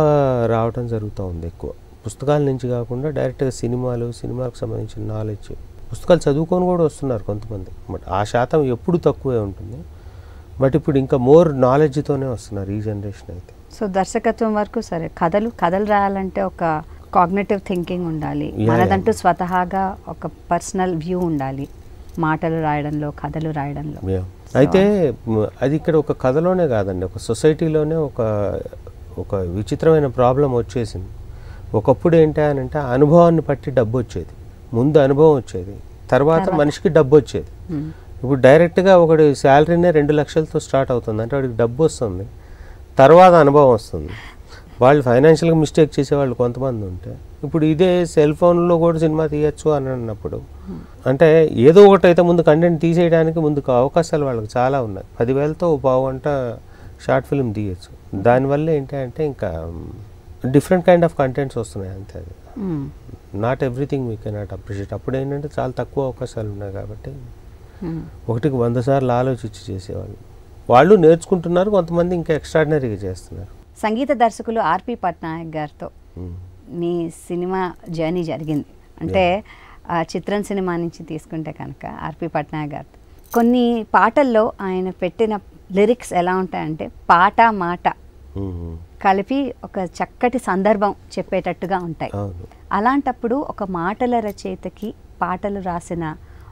రావడం జరుగుతూ ఉంది ఎక్కువ. పుస్తకాల నుంచి కాకుండా డైరెక్ట్గా సినిమాలు సినిమాలకు సంబంధించిన నాలెడ్జ్. పుస్తకాలు చదువుకొని కూడా వస్తున్నారు కొంతమంది. బట్ ఆ శాతం ఎప్పుడు తక్కువే ఉంటుంది. బట్ ఇప్పుడు ఇంకా మోర్ నాలెడ్జ్తోనే వస్తున్నారు ఈ జనరేషన్ అయితే. సో దర్శకత్వం వరకు సరే కథలు కథలు రాయాలంటే ఒక కాగ్నేటివ్ థింకింగ్ ఉండాలి. మనదంటూ స్వతహాగా ఒక పర్సనల్ వ్యూ ఉండాలి. మాటలు రాయడంలో కథలు రాయడంలో. అయితే అది ఇక్కడ ఒక కథలోనే కాదండి. ఒక సొసైటీలోనే ఒక ఒక విచిత్రమైన ప్రాబ్లం వచ్చేసింది. ఒకప్పుడు ఏంటి అని అంటే అనుభవాన్ని బట్టి డబ్బు వచ్చేది. ముందు అనుభవం వచ్చేది. తర్వాత మనిషికి డబ్బు వచ్చేది. ఇప్పుడు డైరెక్ట్గా ఒకటి శాలరీనే రెండు లక్షలతో స్టార్ట్ అవుతుంది. అంటే వాడికి డబ్బు వస్తుంది. తర్వాత అనుభవం వస్తుంది. వాళ్ళు ఫైనాన్షియల్గా మిస్టేక్ చేసేవాళ్ళు కొంతమంది ఉంటే. ఇప్పుడు ఇదే సెల్ ఫోన్లో కూడా సినిమా తీయచ్చు అని అన్నప్పుడు అంటే ఏదో ఒకటి అయితే ముందు కంటెంట్ తీసేయడానికి ముందుకు అవకాశాలు వాళ్ళకి చాలా ఉన్నాయి. పదివేలతో పావు గంట షార్ట్ ఫిల్మ్ తీయచ్చు. దానివల్ల ఏంటంటే ఇంకా డిఫరెంట్ కైండ్ ఆఫ్ కంటెంట్స్ వస్తున్నాయి అంతే అది. Not everything we cannot appreciate అప్పుడు ఏంటంటే చాలా తక్కువ అవకాశాలు ఉన్నాయి కాబట్టి. ఒకటికి వంద సార్లు ఆలోచించి చేసేవాళ్ళు. వాళ్ళు నేర్చుకుంటున్నారు కొంతమంది ఇంకా ఎక్స్ట్రాడినరీగా చేస్తున్నారు. సంగీత దర్శకులు ఆర్పి పట్నాయక్ గారితో మ్మ్. మీ సినిమా జర్నీ జరిగింది. అంటే ఆ చిత్రం సినిమా నుంచి తీసుకుంటే కనుక ఆర్పి పట్నాయక్ గారు కొన్ని పాటల్లో ఆయన పెట్టిన లిరిక్స్ ఎలా ఉంటాయంటే పాట మాట మ్మ్. కలిపి ఒక చక్కటి సందర్భం చెప్పేటట్టుగా ఉంటాయి. అలాంటప్పుడు ఒక మాటల రచయితకి పాటలు రాసిన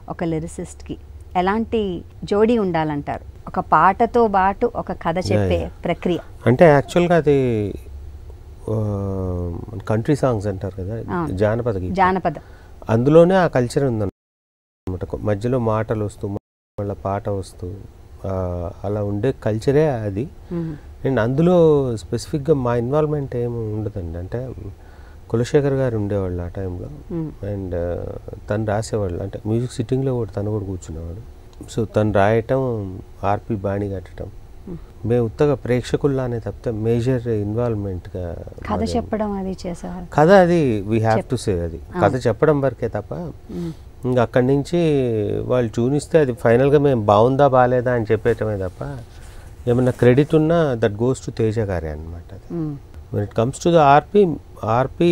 ఒక లిరిసిస్ట్కి ఎలాంటి జోడీ ఉండాలంటారు? ఒక పాటతో పాటు ఒక కథ చెప్పే. ప్రక్రియ. అంటే యాక్చువల్గా అది కంట్రీ సాంగ్స్ అంటారు కదా. జానపద జానపదం. అందులోనే ఆ కల్చర్ ఉందన్నమాట. మధ్యలో మాటలు వస్తూ మళ్ళీ పాట వస్తూ అలా ఉండే కల్చరే అది. అండ్ అందులో స్పెసిఫిక్గా మా ఇన్వాల్వ్మెంట్ ఏమి ఉండదండి. అంటే కులశేఖర్ గారు ఉండేవాళ్ళు ఆ టైంలో. అండ్ తను రాసేవాళ్ళు. అంటే మ్యూజిక్ సిట్టింగ్లో కూడా తను కూడా కూర్చునేవాడు. సో తను రాయటం ఆర్పి బాణి కట్టడం. మేము ఉత్తగా ప్రేక్షకుల్లానే తప్పితే మేజర్ ఇన్వాల్వ్మెంట్గా కథ చెప్పడం అది చేసేవారు. కథ అది వీ హ్యావ్ టు సే అది. కథ చెప్పడం వరకే తప్ప ఇంకా అక్కడి నుంచి వాళ్ళు చూనిస్తే అది ఫైనల్గా మేము బాగుందా బాగాలేదా అని చెప్పేయటమే తప్ప ఏమన్నా క్రెడిట్ ఉన్నా దట్ గోస్ టు తేజ గారే అనమాట when it comes to the RP RP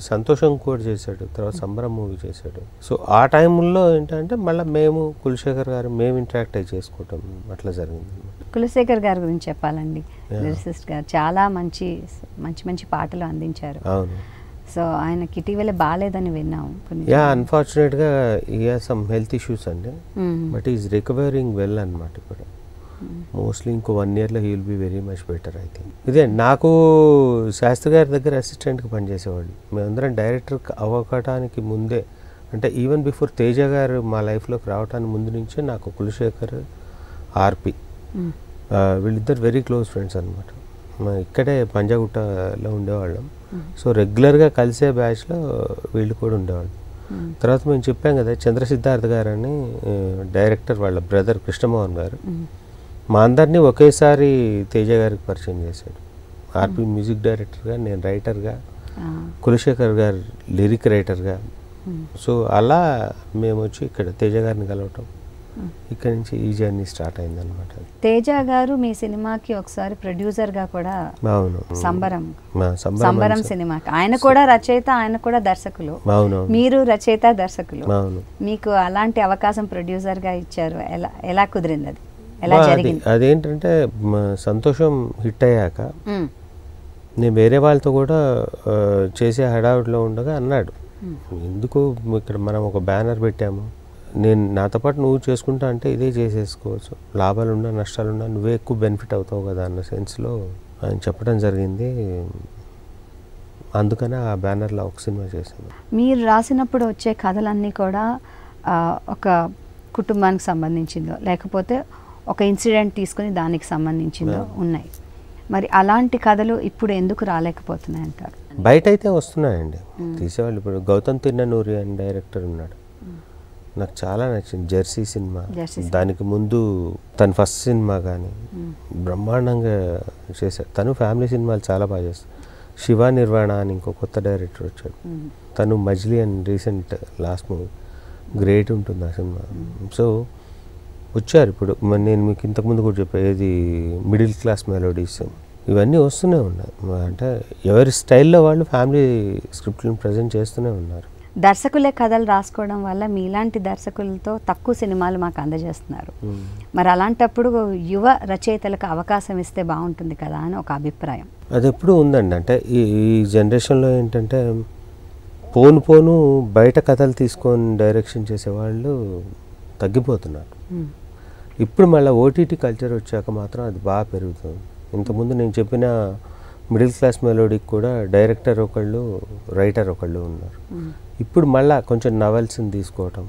Santosham కూడా చేశాడు తర్వాత సంబరం మూవీ చేశాడు. సో ఆ టైంలో ఏంటంటే మళ్ళీ మేము కులశేఖర్ గారు మేము ఇంటరాక్ట్ అయ్యి చేసుకోవటం అట్లా జరిగింది కులశేఖర్ గారి గురించి చెప్పాలండి. లిరిసిస్ట్ గారు చాలా మంచి మంచి మంచి పాటలు అందించారు. అవును. సో ఆయనకి ఇటీవల బాగాలేదని విన్నాము కొన్ని యా అన్ఫార్చునేట్గా ఈ సమ్ హెల్త్ ఇష్యూస్ అండి. బట్ ఈజ్ రికవరింగ్ వెల్ అనమాట ఇప్పుడు. మోస్ట్లీ ఇంకో వన్ ఇయర్లో he will be very much better I think ఇదే నాకు శాస్త్రి గారి దగ్గర అసిస్టెంట్గా పనిచేసేవాళ్ళు మేమందరం డైరెక్టర్ అవ్వటానికి ముందే అంటే ఈవెన్ బిఫోర్ తేజ గారు మా లైఫ్లోకి రావడానికి ముందు నుంచే నాకు కులశేఖర్ ఆర్పి. ఆ, వీళ్ళిద్దరు వెరీ క్లోజ్ ఫ్రెండ్స్ అనమాట ఇక్కడే పంజాగుట్టలో ఉండేవాళ్ళం. సో రెగ్యులర్గా కలిసే బ్యాచ్లో వీళ్ళు కూడా ఉండేవాళ్ళు. మ్మ్. తర్వాత మేము చెప్పాం కదా చంద్ర సిద్ధార్థ్ గారు అని డైరెక్టర్ వాళ్ళ బ్రదర్ కృష్ణమోహన్ గారు. మా అందరినీ ఒకేసారి తేజ గారికి పరిచయం చేశాడు. ఆర్పి మ్యూజిక్ డైరెక్టర్గా నేను రైటర్గా. కులశేఖర్ గారు లిరిక్ రైటర్గా. సో అలా మేము వచ్చి ఇక్కడ తేజ గారిని కలవటం ఇక్కడ నుంచి ఈ జర్నీ స్టార్ట్ అయిందనమాట తేజ గారు మీ సినిమాకి ఒకసారి ప్రొడ్యూసర్గా కూడా అవును. సంబరం. సంబరం సినిమాకి. ఆయన కూడా రచయిత ఆయన కూడా దర్శకులు. అవును మీరు రచయిత దర్శకులు. అవును. మీకు అలాంటి అవకాశం ప్రొడ్యూసర్గా ఇచ్చారు. ఎలా ఎలా కుదిరింది అది? అదేంటంటే సంతోషం హిట్ అయ్యాక. నేను వేరే వాళ్ళతో కూడా చేసే హడావుడిలో ఉండగా అన్నాడు. ఎందుకు ఇక్కడ మనం ఒక బ్యానర్ పెట్టాము? నేను నాతో పాటు నువ్వు చేసుకుంటా అంటే ఇదే చేసేసుకోవచ్చు. లాభాలున్నా నష్టాలున్నా నువ్వే ఎక్కువ బెనిఫిట్ అవుతావు కదా అన్న సెన్స్లో ఆయన చెప్పడం జరిగింది. అందుకనే ఆ బ్యానర్లో ఒక సినిమా చేశాను. మీరు రాసినప్పుడు వచ్చే కథలన్నీ కూడా ఒక కుటుంబానికి సంబంధించిందో లేకపోతే ఒక ఇన్సిడెంట్ తీసుకుని దానికి సంబంధించిందో ఉన్నాయి. మరి అలాంటి కథలు ఇప్పుడు ఎందుకు రాలేకపోతున్నాయి అంటారు? బయట అయితే వస్తున్నాయండి తీసేవాళ్ళు ఇప్పుడు గౌతమ్ తిన్ననూరి అని డైరెక్టర్ ఉన్నాడు. నాకు చాలా నచ్చింది జెర్సీ సినిమా. దానికి ముందు తన ఫస్ట్ సినిమా కానీ బ్రహ్మాండంగా చేశాడు తను ఫ్యామిలీ సినిమాలు చాలా బాగా చేస్తాడు శివ నిర్వాణ అని ఇంకో కొత్త డైరెక్టర్ వచ్చాడు. తను మజ్లీ అని రీసెంట్ లాస్ట్ మూవీ. గ్రేట్ ఉంటుంది ఆ సినిమా. సో వచ్చారు ఇప్పుడు. మరి నేను మీకు ఇంతకుముందు కూడా చెప్పా ఏది మిడిల్ క్లాస్ మెలోడీస్ ఇవన్నీ వస్తూనే ఉన్నాయి. అంటే ఎవరి స్టైల్లో వాళ్ళు ఫ్యామిలీ స్క్రిప్ట్లను ప్రజెంట్ చేస్తూనే ఉన్నారు. దర్శకులే కథలు రాసుకోవడం వల్ల మీలాంటి దర్శకులతో తక్కువ సినిమాలు మాకు అందజేస్తున్నారు. మరి అలాంటప్పుడు యువ రచయితలకు అవకాశం ఇస్తే బాగుంటుంది కదా అని ఒక అభిప్రాయం. అది ఎప్పుడు ఉందండి. అంటే ఈ ఈ జనరేషన్లో ఏంటంటే పోను పోను బయట కథలు తీసుకొని డైరెక్షన్ చేసేవాళ్ళు తగ్గిపోతున్నారు. ఇప్పుడు మళ్ళీ ఓటీటీ కల్చర్ వచ్చాక మాత్రం అది బాగా పెరుగుతుంది. ఇంతకుముందు నేను చెప్పిన మిడిల్ క్లాస్ మెలోడీకి కూడా డైరెక్టర్ ఒకళ్ళు రైటర్ ఒకళ్ళు ఉన్నారు. ఇప్పుడు మళ్ళా కొంచెం నవల్స్ని తీసుకోవటం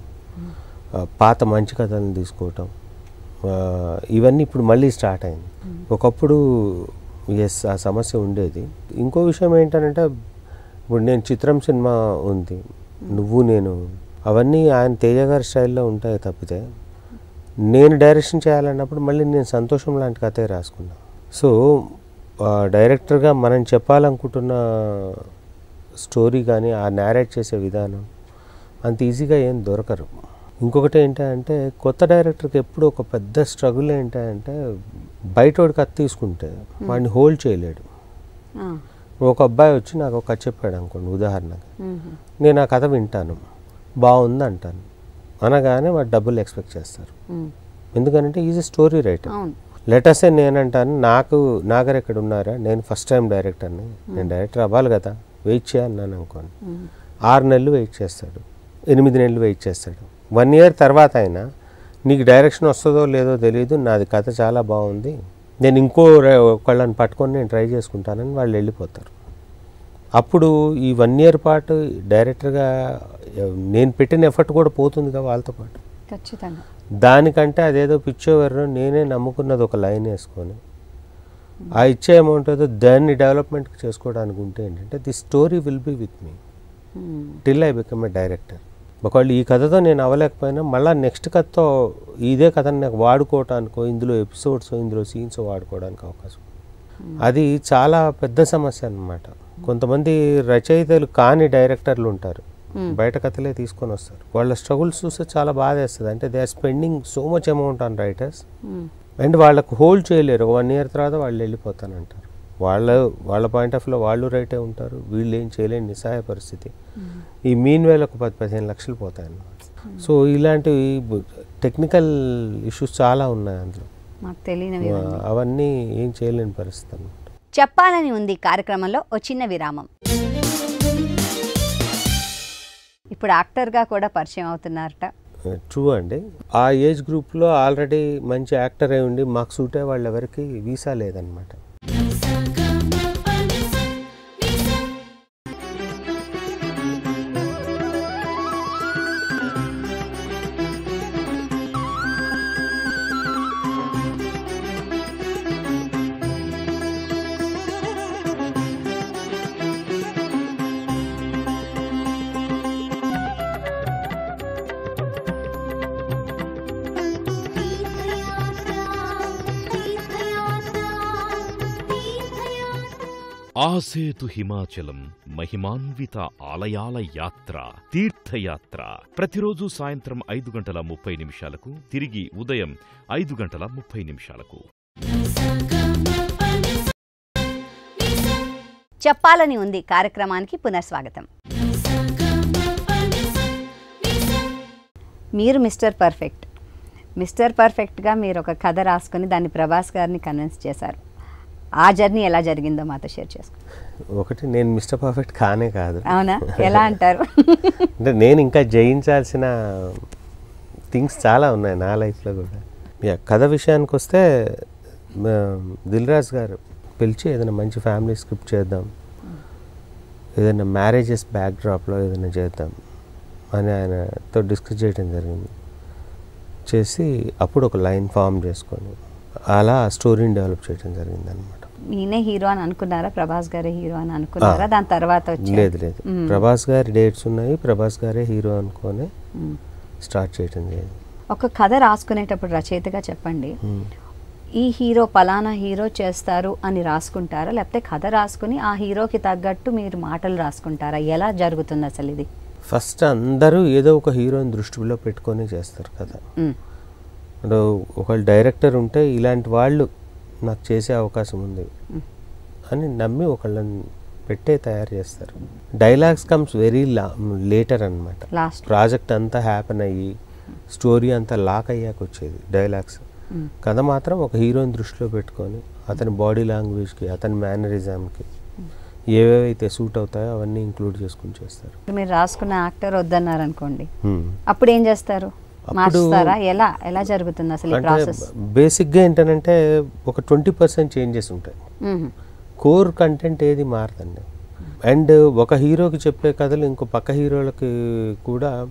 పాత మంచి కథలను తీసుకోవటం ఇవన్నీ ఇప్పుడు మళ్ళీ స్టార్ట్ అయింది. ఒకప్పుడు ఎస్ ఆ సమస్య ఉండేది. ఇంకో విషయం ఏంటంటే ఇప్పుడు నేను చిత్రం సినిమా ఉంది. నువ్వు నేను అవన్నీ ఆయన తేజ గారి స్టైల్లో ఉంటాయి తప్పితే నేను డైరెక్షన్ చేయాలన్నప్పుడు మళ్ళీ నేను సంతోషం లాంటి కథే రాసుకున్నా. సో డైరెక్టర్గా మనం చెప్పాలనుకుంటున్న స్టోరీ కానీ ఆ నేరేట్ చేసే విధానం అంత ఈజీగా ఏం దొరకరు. ఇంకొకటి ఏంటంటే కొత్త డైరెక్టర్కి ఎప్పుడు ఒక పెద్ద స్ట్రగుల్ ఏంటంటే బయటోడు కథ తీసుకుంటే వాడిని హోల్డ్ చేయలేడు. ఒక అబ్బాయి వచ్చి నాకు ఒక కథ చెప్పాడు అనుకోండి ఉదాహరణగా మ్మ్. నేను ఆ కథ వింటాను. బాగుంది అంటాను అనగానే వాడు డబ్బులు ఎక్స్పెక్ట్ చేస్తారు. ఎందుకంటే ఈజ్ స్టోరీ రైటర్. లెటర్సే నేనంటాను నాకు నాగర్ ఎక్కడ ఉన్నారా? నేను ఫస్ట్ టైం డైరెక్టర్ని నేను డైరెక్టర్ అవ్వాలి కదా వెయిట్ చేయన్నాను అనుకోండి. ఆరు నెలలు వెయిట్ చేస్తాడు ఎనిమిది నెలలు వెయిట్ చేస్తాడు. వన్ ఇయర్ తర్వాత అయినా నీకు డైరెక్షన్ వస్తుందో లేదో తెలియదు నాది కథ చాలా బాగుంది. నేను ఇంకో ఒకళ్ళని పట్టుకొని నేను ట్రై చేసుకుంటానని వాళ్ళు వెళ్ళిపోతారు. అప్పుడు ఈ వన్ ఇయర్ పాటు డైరెక్టర్గా నేను పెట్టిన ఎఫర్ట్ కూడా పోతుందిగా వాళ్ళతో పాటు. ఖచ్చితంగా. దానికంటే అదేదో పిచ్చోవర్రో నేనే నమ్ముకున్నది ఒక లైన్ వేసుకొని. ఆ ఇచ్చే అమౌంట్ ఏదో దాన్ని డెవలప్మెంట్ చేసుకోవడానికి ఉంటే ఏంటంటే the story will be with me till I become a director ఒకవేళ ఈ కథతో నేను అవ్వలేకపోయినా మళ్ళీ నెక్స్ట్ కథతో ఇదే కథని నాకు వాడుకోవటానికో ఇందులో ఎపిసోడ్స్ ఇందులో సీన్స్ వాడుకోవడానికి అవకాశం అది చాలా పెద్ద సమస్య అన్నమాట. కొంతమంది రచయితలు కాని డైరెక్టర్లు ఉంటారు. బయట కథలే తీసుకొని వస్తారు. వాళ్ళ స్ట్రగుల్స్ చూస్తే చాలా బాధ వేస్తుంది అంటే they are spending so much amount on writers and వాళ్ళకు హోల్డ్ చేయలేరు. వన్ ఇయర్ తర్వాత వాళ్ళు వెళ్ళిపోతానంటారు. వాళ్ళ వాళ్ళ పాయింట్ ఆఫ్లో వాళ్ళు రైటే ఉంటారు. వీళ్ళు ఏం చేయలేని నిస్సహాయ పరిస్థితి. ఈ మీన్ వేల ఒక పది పదిహేను లక్షలు పోతాయి అన్నమాట సో ఇలాంటి టెక్నికల్ ఇష్యూస్ చాలా ఉన్నాయి అందులో. అవన్నీ ఏం చేయలేని పరిస్థితి చెప్పాలని ఉంది కార్యక్రమంలో ఓ చిన్న విరామం. ఇప్పుడు యాక్టర్గా కూడా పరిచయం అవుతున్నారట. ట్రూ అండి. ఆ ఏజ్ గ్రూప్లో ఆల్రెడీ మంచి యాక్టర్ అయి ఉండి మాకు సూట్ అయ్యే వాళ్ళు ఎవరికి వీసా లేదనమాట ఆసేతు హిమాచలం మహిమాన్విత ఆలయాల యాత్ర తీర్థయాత్ర. ప్రతిరోజు సాయంత్రం ఐదు గంటల ముప్పై నిమిషాలకు తిరిగి ఉదయం ఐదు గంటల ముప్పై నిమిషాలకు. చెప్పాలని ఉంది కార్యక్రమానికి పునఃస్వాగతం. మీరు మిస్టర్ పర్ఫెక్ట్. మిస్టర్ పర్ఫెక్ట్గా మీరు ఒక కథ రాసుకొని దాన్ని ప్రభాస్ గారిని కన్విన్స్ చేశారు. ఆ జర్నీ ఎలా జరిగిందో మాతో షేర్ చేసుకో. ఒకటి నేను మిస్టర్ పర్ఫెక్ట్ కానే కాదు. అవునా? ఎలా అంటారు? అంటే నేను ఇంకా జయించాల్సిన థింగ్స్ చాలా ఉన్నాయి నా లైఫ్లో కూడా. కథ విషయానికి వస్తే మ, దిల్ రాజు గారు పిలిచి ఏదైనా మంచి ఫ్యామిలీ స్క్రిప్ట్ చేద్దాం. ఏదైనా మ్యారేజెస్ బ్యాక్డ్రాప్లో ఏదైనా చేద్దాం అని ఆయనతో డిస్కస్ చేయడం జరిగింది. చేసి అప్పుడు ఒక లైన్ ఫామ్ చేసుకొని అలా స్టోరీని డెవలప్ చేయడం జరిగింది అనమాట నేనే హీరో అని అనుకున్నారా? ప్రభాస్ గారే హీరో అని అనుకున్నారా? దాని తర్వాత వచ్చి? లేదు లేదు. ప్రభాస్ గారి డేట్స్ ఉన్నాయి. ప్రభాస్ గారే హీరో అనుకొని స్టార్ట్ చేయడం జరిగింది. ఒక కథ రాసుకునేటప్పుడు రచయితగా చెప్పండి. ఈ హీరో పలానా హీరో చేస్తారు అని రాసుకుంటారా? లేకపోతే కథ రాసుకుని ఆ హీరోకి తగ్గట్టు మీరు మాటలు రాసుకుంటారా? ఎలా జరుగుతుంది అసలు ఇది? ఫస్ట్ అందరూ ఏదో ఒక హీరోని దృష్టిలో పెట్టుకొని చేస్తారు కదా ఇప్పుడు ఒకళ్ళు డైరెక్టర్ ఉంటే ఇలాంటి వాళ్ళు నాకు చేసే అవకాశం ఉంది అని నమ్మి ఒకళ్ళని పెట్టే తయారు చేస్తారు. Dialogues comes very la later అనమాట ప్రాజెక్ట్ అంతా హ్యాపెన్ అయ్యి స్టోరీ అంతా లాక్ అయ్యాక వచ్చేది డైలాగ్స్ కథ మాత్రం ఒక హీరోని దృష్టిలో పెట్టుకొని అతని బాడీ లాంగ్వేజ్కి అతని మేనరిజంకి ఏవేవైతే సూట్ అవుతాయో అవన్నీ ఇంక్లూడ్ చేసుకుని చేస్తారు. మీరు రాసుకున్న యాక్టర్ వద్దన్నారు అనుకోండి Hmm. అప్పుడు ఏం చేస్తారు? మార్చుతారా? ఎలా? ఎలా జరుగుతుంది అసలు ఈ అంటే ప్రాసెస్? బేసిక్గా ఏంటంటే ఒక ట్వంటీ పర్సెంట్ చేంజెస్ ఉంటాయి. కోర్ కంటెంట్ ఏది మారదండి. అండ్ ఒక హీరోకి చెప్పే కథలు ఇంకో పక్క హీరోలకి కూడా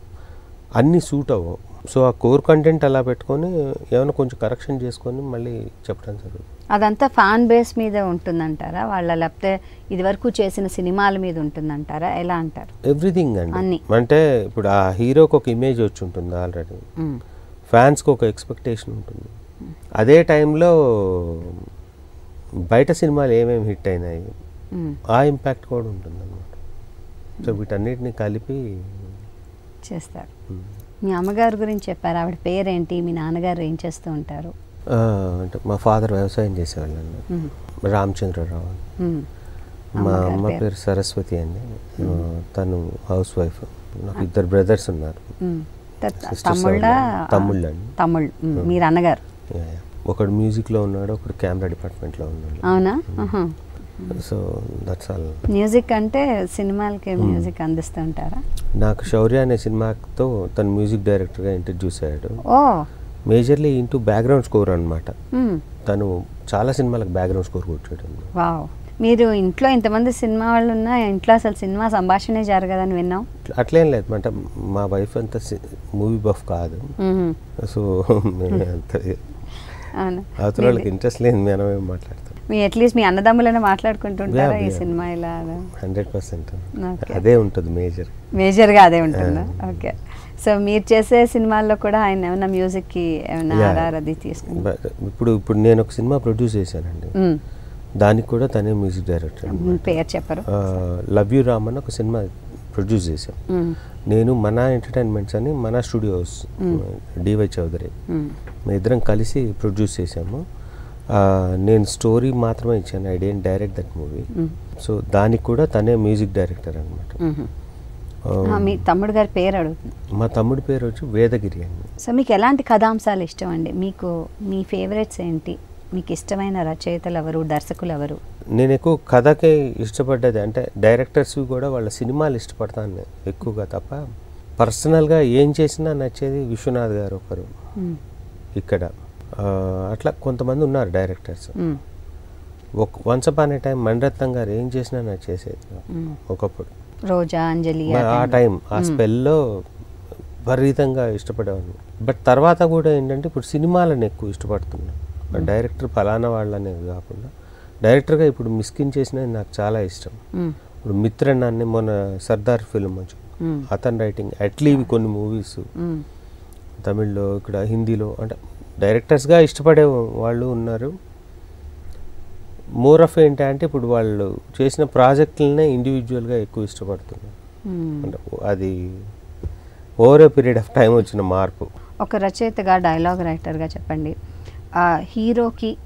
అన్నీ సూట్ అవ్వవు. సో ఆ కోర్ కంటెంట్ అలా పెట్టుకొని ఏమైనా కొంచెం కరెక్షన్ చేసుకొని మళ్ళీ చెప్పడం జరుగుతుంది. అదంతా ఫ్యాన్ బేస్ మీద ఉంటుందంటారా? వాళ్ళ లేకపోతే ఇదివరకు చేసిన సినిమాల మీద ఉంటుందంటారా? ఎలా అంటారు? ఎవ్రీథింగ్ అన్నీ. అండి అంటే ఇప్పుడు ఆ హీరోకి ఒక ఇమేజ్ వచ్చి ఉంటుంది ఆల్రెడీ. ఫ్యాన్స్కి ఒక ఎక్స్పెక్టేషన్ ఉంటుంది. అదే టైంలో బయట సినిమాలు ఏమేమి హిట్ అయినాయి ఆ ఇంపాక్ట్ కూడా ఉంటుంది అన్నమాట సో వీటన్నిటిని కలిపి చేస్తారు. మీ అమ్మగారి గురించి చెప్పారు. ఆవిడ పేరేంటి? మీ నాన్నగారు ఏం చేస్తూ ఉంటారు? అంటే మా ఫాదర్ వ్యవసాయం చేసేవాళ్ళు మ్, రామచంద్రరావు అని. మ్. అమ్మ పేరు. సరస్వతి అండి. తను హౌస్ వైఫ్. నాకు ఇద్దరు బ్రదర్స్ ఉన్నారు. తమ్ముళ్ళ. తమ్ముళ్ళు మీరు అన్నగారు. ఒకడు మ్యూజిక్లో ఉన్నాడు ఒకడు కెమెరా డిపార్ట్మెంట్లో ఉన్నాడు. అవునా. సో దట్స్ ఆల్ మ్యూజిక్ అంటే సినిమాలకి మ్యూజిక్ అందిస్తుంటారా? నాకు శౌర్య అనే సినిమాతో తను మ్యూజిక్ డైరెక్టర్గా ఇంట్రడ్యూస్ అయ్యాడు. ఓ. మేజర్లీ ఇంటూ బ్యాక్గ్రౌండ్ స్కోర్ అనమాట. తను చాలా సినిమాలకు బ్యాక్గ్రౌండ్ స్కోర్ వావ్. మీరు ఇంట్లో ఇంతమంది సినిమా వాళ్ళు ఉన్నా ఇంట్లో అసలు సినిమా సంభాషణే జరగదని విన్నాం. అట్లేం లేదు. అంటే మా వైఫ్ అంత మూవీ బఫ్ కాదు. సో అంత అవతల వాళ్ళకి ఇంట్రెస్ట్ లేదు మనమే మాట్లాడతాం. మీ అట్లీస్ట్ మీ అన్నదమ్ములనే మాట్లాడుకుంటుంటారా ఈ. సినిమా ఇలా హండ్రెడ్ పర్సెంట్. అదే ఉంటుంది మేజర్. మేజర్గా అదే ఉంటుందా? ఓకే. సో మీరు చేసే సినిమాల్లో కూడా ఆయన ఏమైనా మ్యూజిక్కి ఏమైనా Yeah. ఆర్ఆర్ అది తీసుకుని ఇప్పుడు ఇప్పుడు నేను ఒక సినిమా ప్రొడ్యూస్ చేశానండి. దానికి కూడా తనే మ్యూజిక్ డైరెక్టర్ పేరు చెప్పరు. లవ్ యూ రామ్ అని ఒక సినిమా ప్రొడ్యూస్ చేశాం. నేను మన ఎంటర్టైన్మెంట్స్ అని మన స్టూడియోస్ డివై చౌదరి మ్మ్. ఇద్దరం కలిసి ప్రొడ్యూస్ చేశాము. నేను స్టోరీ మాత్రమే ఇచ్చాను. I didn't direct that movie. So దానికి కూడా తనే మ్యూజిక్ డైరెక్టర్ అనమాట మీ తమ్ముడు గారి పేరు అడుగుతుంది మా తమ్ముడి పేరు వచ్చి వేదగిరి అని సో మీకు ఎలాంటి కథాంశాలు ఇష్టం అండి మీకు మీ ఫేవరెట్స్ ఏంటి? మీకు ఇష్టమైన రచయితలు ఎవరు? దర్శకులు ఎవరు? నేను ఎక్కువ కథకే ఇష్టపడ్డది అంటే డైరెక్టర్స్ కూడా వాళ్ళ సినిమాలు ఇష్టపడతాను ఎక్కువగా తప్ప పర్సనల్గా ఏం చేసినా నచ్చేది విశ్వనాథ్ గారు ఒకరు. ఇక్కడ. అట్లా కొంతమంది ఉన్నారు directors. Once upon a time Mani Ratnam garu ఏం చేసినా నాకు చేసేది నాకు మ్మ్. ఒకప్పుడు. రోజా అంజలి ఆ. టైం ఆ స్పెల్లో విపరీతంగా ఇష్టపడేవాడిని బట్ తర్వాత కూడా ఏంటంటే ఇప్పుడు సినిమాలను ఎక్కువ ఇష్టపడుతున్నాను డైరెక్టర్ ఫలానా వాళ్ళనేది కాకుండా డైరెక్టర్గా ఇప్పుడు మిస్కిన్ చేసినది నాకు చాలా ఇష్టం. ఇప్పుడు మిత్రన్ అనే మొన్న సర్దార్ ఫిల్మ్. అతని రైటింగ్ అట్లీవి కొన్ని మూవీస్. తమిళ్ళో ఇక్కడ హిందీలో అంటే డైరెక్టర్స్గా ఇష్టపడే వాళ్ళు ఉన్నారు మోర్ ఆఫ్ ఏంటంటే ఇప్పుడు వాళ్ళు చేసిన ప్రాజెక్టులనే ఇండివిజువల్గా ఎక్కువ ఇష్టపడుతున్నారు. అంటే అది over a period of time వచ్చిన మార్పు. ఒక రచయితగా డైలాగ్ రైటర్గా చెప్పండి. ఆ హీరోకి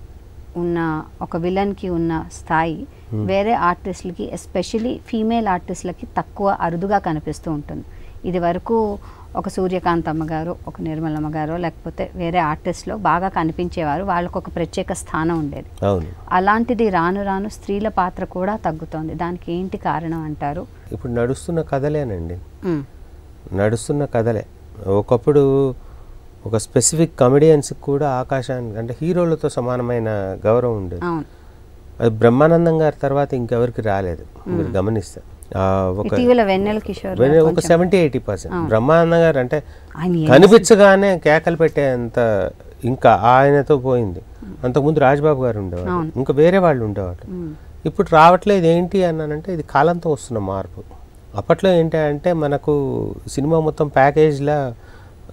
ఉన్న ఒక విలన్కి ఉన్న స్థాయి వేరే ఆర్టిస్టులకి ఎస్పెషలీ ఫీమేల్ ఆర్టిస్టులకి తక్కువ అరుదుగా కనిపిస్తూ ఉంటుంది. ఇది వరకు ఒక సూర్యకాంతమ్మ గారు ఒక నిర్మలమ్మ గారు లేకపోతే వేరే ఆర్టిస్ట్లో బాగా కనిపించేవారు. వాళ్ళకు ఒక ప్రత్యేక స్థానం ఉండేది. అలాంటిది రాను రాను స్త్రీల పాత్ర కూడా తగ్గుతోంది. దానికి ఏంటి కారణం అంటారు? ఇప్పుడు నడుస్తున్న కథలేనండి. నడుస్తున్న కథలే. ఒకప్పుడు ఒక స్పెసిఫిక్ కమెడియన్స్కి కూడా ఆకాశానికి అంటే హీరోలతో సమానమైన గౌరవం ఉండేది. అది బ్రహ్మానందం గారి తర్వాత ఇంకెవరికి రాలేదు. మీరు గమనిస్తే. ఒక సెవెంటీ ఎయిటీ పర్సెంట్ బ్రహ్మానందం గారు అంటే కనిపించగానే కేకలు పెట్టేంత ఇంకా ఆయనతో పోయింది. అంతకుముందు రాజ్బాబు గారు ఉండేవాళ్ళు. ఇంకా వేరే వాళ్ళు ఉండేవాళ్ళు. ఇప్పుడు రావట్లేదు ఏంటి అన్నానంటే ఇది కాలంతో వస్తున్న మార్పు. అప్పట్లో ఏంటి అంటే మనకు సినిమా మొత్తం ప్యాకేజ్లా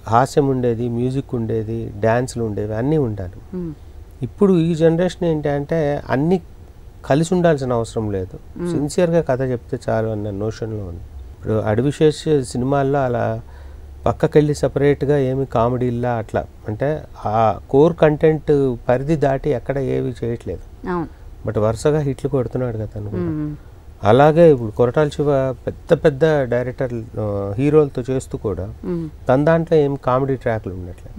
హాస్యం ఉండేది మ్యూజిక్ ఉండేది డ్యాన్స్లు ఉండేవి అన్నీ ఉండాలి. ఇప్పుడు ఈ జనరేషన్ ఏంటి అంటే అన్నీ కలిసి ఉండాల్సిన అవసరం లేదు సిన్సియర్గా కథ చెప్తే చాలు అన్న నోషన్లో ఉంది ఇప్పుడు అడవిశేష్ సినిమాల్లో అలా పక్కకెళ్ళి సపరేట్గా ఏమి కామెడీలా అట్లా అంటే ఆ కోర్ కంటెంట్ పరిధి దాటి ఎక్కడ ఏవి చేయట్లేదు బట్ వరుసగా హిట్లు కొడుతున్నాడు కదా తను. అలాగే ఇప్పుడు కొరటాల శివ పెద్ద పెద్ద డైరెక్టర్ హీరోలతో చేస్తూ కూడా. తన దాంట్లో ఏం కామెడీ ట్రాక్లు ఉండట్లేదు.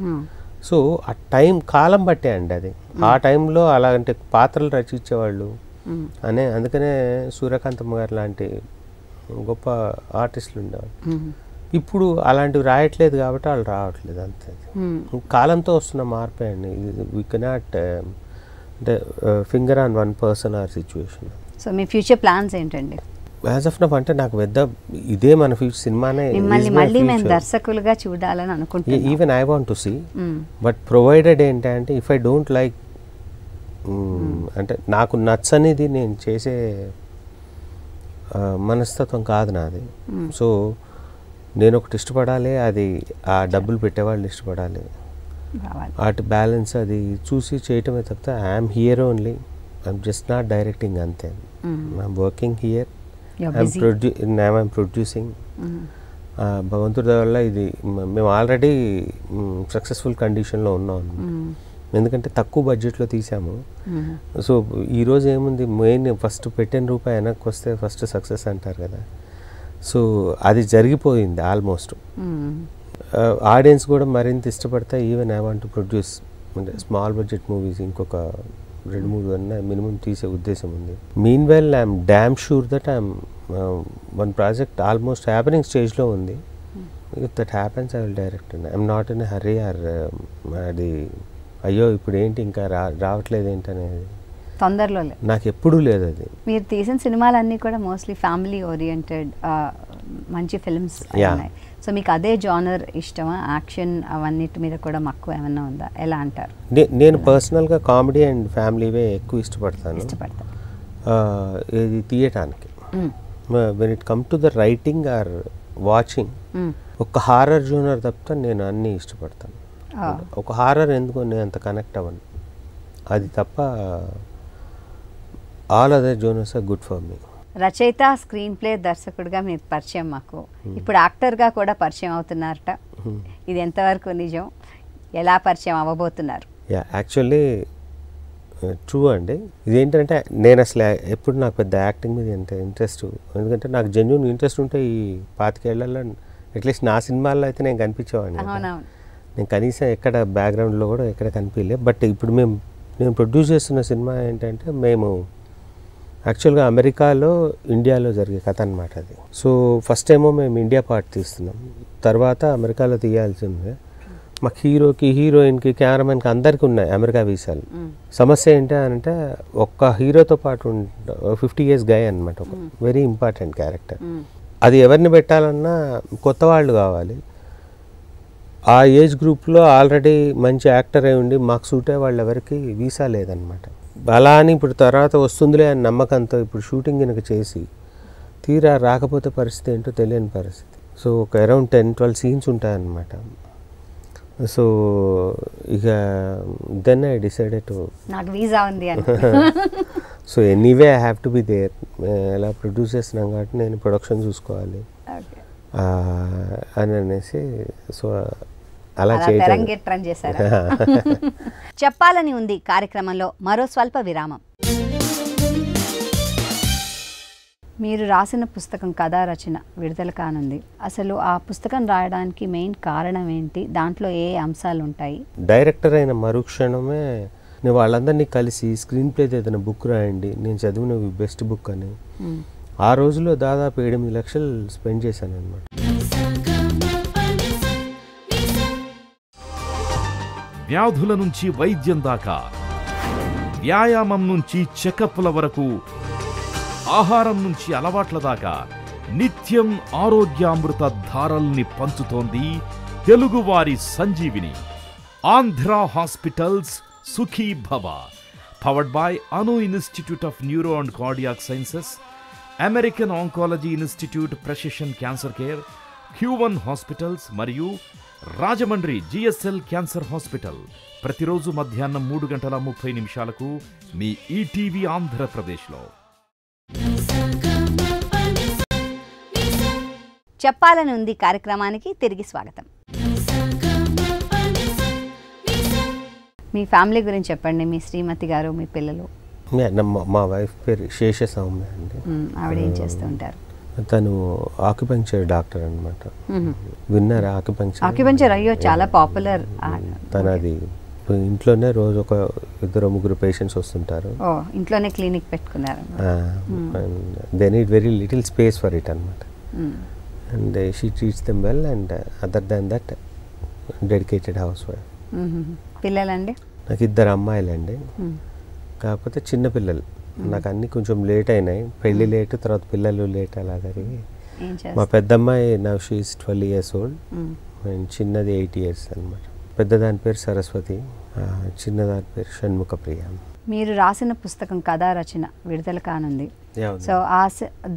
సో ఆ టైం కాలం బట్టే అండి అది ఆ టైంలో అలాంటి పాత్రలు రచించేవాళ్ళు. అనే అందుకనే సూర్యకాంతమ్మ గారు లాంటి గొప్ప ఆర్టిస్టులు ఉండేవాళ్ళు. ఇప్పుడు అలాంటివి రాయట్లేదు కాబట్టి వాళ్ళు రావట్లేదు అంతే. కాలంతో వస్తున్న మార్పే అండి. వీ కెనాట్ అంటే finger on one person or situation so me future plans ఏంటండి? యాజ్ ఆఫ్ నఫ్ అంటే నాకు పెద్ద ఇదే మన ఫ్యూచర్ సినిమానే మళ్ళీ మేము దర్శకులుగా చూడాలని అనుకుంటున్నాం. Even I want to see. But provided ఏంటంటే ఇఫ్ ఐ డోంట్ లైక్ అంటే నాకు నచ్చనిది నేను చేసే మనస్తత్వం కాదు నాది. సో నేను ఒకటి ఇష్టపడాలి అది ఆ డబ్బులు పెట్టేవాళ్ళు ఇష్టపడాలి. వాటి బ్యాలెన్స్ అది చూసి చేయటమే తప్పితే I'm here only. I'm just not directing అంతే. I'm working here. I'm. Produce I'm producing. భగవంతుడి వల్ల ఇది మేము ఆల్రెడీ సక్సెస్ఫుల్ కండిషన్లో ఉన్నాం. ఎందుకంటే తక్కువ బడ్జెట్లో తీసాము. సో ఈరోజు ఏముంది? మెయిన్ ఫస్ట్ పెట్టిన రూపాయి వెనక్కి వస్తే ఫస్ట్ సక్సెస్ అంటారు కదా. సో అది జరిగిపోయింది ఆల్మోస్ట్. ఆడియన్స్ కూడా మరింత ఇష్టపడితే ఈవెన్ ఐ వాంట్ ప్రొడ్యూస్ అంటే స్మాల్ బడ్జెట్ మూవీస్ ఇంకొక రెండు మూడు అన్న మినిమం తీసే ఉద్దేశం ఉంది. Mean well I'm damn sure that I'm one project almost happening స్టేజ్లో ఉంది. If that happens I will direct I'm not in hurry or అది అయ్యో ఇప్పుడు ఏంటి ఇంకా రా రావట్లేదు ఏంటి అనేది తొందరలో నాకు ఎప్పుడూ లేదు అది మీరు తీసిన సినిమాలన్నీ కూడా మోస్ట్లీ ఫ్యామిలీ ఓరియంటెడ్ మంచి ఫిల్మ్స్ సో మీకు అదే జానర్ ఇష్టమా? యాక్షన్ అవన్నిటి మీద కూడా మక్కువ ఏమన్నా ఉందా? ఎలా అంటారు? నేను పర్సనల్గా కామెడీ అండ్ ఫ్యామిలీవే ఎక్కువ ఇష్టపడతాను. ఇష్టపడతారు. ఆ, ఇది తీయటానికి. When it come to the writing or watching ఒక హారర్ జోనర్ తప్ప నేను అన్నీ ఇష్టపడతాను. ఒక హారర్ ఎందుకో నేను అంత కనెక్ట్ అవ్వను. అది తప్ప all other genres are good for me రచయిత స్క్రీన్ ప్లే దర్శకుడిగా మీరు పరిచయం మాకు. ఇప్పుడు యాక్టర్గా కూడా పరిచయం అవుతున్నారట. ఇది ఎంతవరకు నిజం? ఎలా పరిచయం అవ్వబోతున్నారు? యా యాక్చువల్లీ ట్రూ అండి. ఇదేంటంటే నేను అసలు ఎప్పుడు నాకు పెద్ద యాక్టింగ్ మీద ఎంత ఇంట్రెస్ట్ ఎందుకంటే నాకు జెన్యున్ ఇంట్రెస్ట్ ఉంటే ఈ పాతికేళ్ళలో అట్లీస్ట్ నా సినిమాల్లో అయితే నేను కనిపించేవాడిని నేను కనీసం ఎక్కడ బ్యాక్గ్రౌండ్లో కూడా ఎక్కడ కనిపించలే. బట్ ఇప్పుడు మేము నేను ప్రొడ్యూస్ చేస్తున్న సినిమా ఏంటంటే మేము యాక్చువల్గా అమెరికాలో ఇండియాలో జరిగే కథ అనమాట అది. సో ఫస్ట్ ఏమో మేము ఇండియా పార్ట్ తీస్తున్నాం. తర్వాత అమెరికాలో తీయాల్సిందే. మాకు హీరోకి హీరోయిన్కి కెమెరామెన్కి అందరికీ ఉన్నాయి అమెరికా వీసాలు. సమస్య ఏంటి అంటే ఒక్క హీరోతో పాటు ఫిఫ్టీ ఇయర్స్ గై అనమాట ఒక వెరీ ఇంపార్టెంట్ క్యారెక్టర్ అది ఎవరిని పెట్టాలన్నా కొత్త వాళ్ళు కావాలి. ఆ ఏజ్ గ్రూప్లో ఆల్రెడీ మంచి యాక్టర్ అయి ఉండి మాకు సూట్ అయ్యే వాళ్ళు ఎవరికి వీసా లేదనమాట అలా అని ఇప్పుడు తర్వాత వస్తుందిలే అని నమ్మకంతో ఇప్పుడు షూటింగ్ కనుక చేసి తీరా రాకపోతే పరిస్థితి ఏంటో తెలియని పరిస్థితి. సో ఒక అరౌండ్ టెన్ ట్వెల్వ్ సీన్స్ ఉంటాయన్నమాట. సో ఇక దెన్ ఐ డిసైడెడ్ టు నాకు వీసా ఉంది [laughs] so anyway I have to be there. ఎలా ప్రొడ్యూస్ చేస్తున్నాం కాబట్టి నేను ప్రొడక్షన్ చూసుకోవాలి. అని అనేసి సో అలా తెరంగేట్రం చేశారా? [laughs] చెప్పాలని ఉంది కార్యక్రమంలో మరో స్వల్ప విరామం. మీరు రాసిన పుస్తకం కథా రచన విడుదల కానుంది. అసలు ఆ పుస్తకం రాయడానికి మెయిన్ కారణం ఏంటి? దాంట్లో ఏ అంశాలు ఉంటాయి? డైరెక్టర్ అయిన మరుక్షణమే నేను వాళ్ళందరినీ కలిసి స్క్రీన్ ప్లే ఏదైనా బుక్ రాయండి నేను చదివినవి బెస్ట్ బుక్ అని. ఆ రోజులో దాదాపు ఎనిమిది లక్షలు స్పెండ్ చేశాను అనమాట వ్యాధుల నుంచి వైద్యం దాకా. వ్యాయామం నుంచి చెకప్ల వరకు ఆహారం నుంచి అలవాట్ల దాకా నిత్యం ఆరోగ్యామృత ధారల్ని పంచుతోంది తెలుగువారి Sanjeevini. Andhra hospitals Sukhi Bhava. Powered by Anu institute of neuro and cardiac sciences American oncology institute precision cancer care హ్యూవన్ hospitals మరియు రాజమండ్రి జిఎస్ఎల్ క్యాన్సర్ హాస్పిటల్. ప్రతిరోజు మధ్యాహ్నం మూడు గంటల ముప్పై నిమిషాలకు మీ ఈటీవీ ఆంధ్రప్రదేశ్లో. చెప్పాలని ఉంది కార్యక్రమానికి తిరిగి స్వాగతం. మీ ఫ్యామిలీ గురించి చెప్పండి మీ శ్రీమతి గారు మీ పిల్లలు. మా- మా వైఫ్ పేరు శేష సౌమ్య అండి. ఆవిడ ఏం చేస్తూ ఉంటారు? తను ఆక్యుపంక్చర్ డాక్టర్ అనమాట విన్నారా ఆక్యుపంక్చర్. ఆక్యుపెంచర్ అయ్యో చాలా పాపులర్ తను అది ఇంట్లోనే రోజు ఒక ఇద్దరు ముగ్గురు పేషెంట్స్ వస్తుంటారు. ఇంట్లోనే క్లినిక్ పెట్టుకున్నారు they need very little space for it అనమాట. And she treats them well and other than that dedicated housewife. పిల్లలండి? నాకు ఇద్దరు అమ్మాయిలండి. మ్మ్. కాకపోతే చిన్న పిల్లలు. నాకు అన్నీ కొంచెం లేట్ అయినాయి. పెళ్ళి లేట్ తర్వాత పిల్లలు లేట్ అలా జరిగి మా పెద్దమ్మాయి నా she is twelve years old. And చిన్నది ఎయిట్ ఇయర్స్ అనమాట పెద్దదాని పేరు సరస్వతి చిన్నదాని పేరు షణ్ముఖ ప్రియ. మీరు రాసిన పుస్తకం కథా రచన విడుదల కానుంది. సో ఆ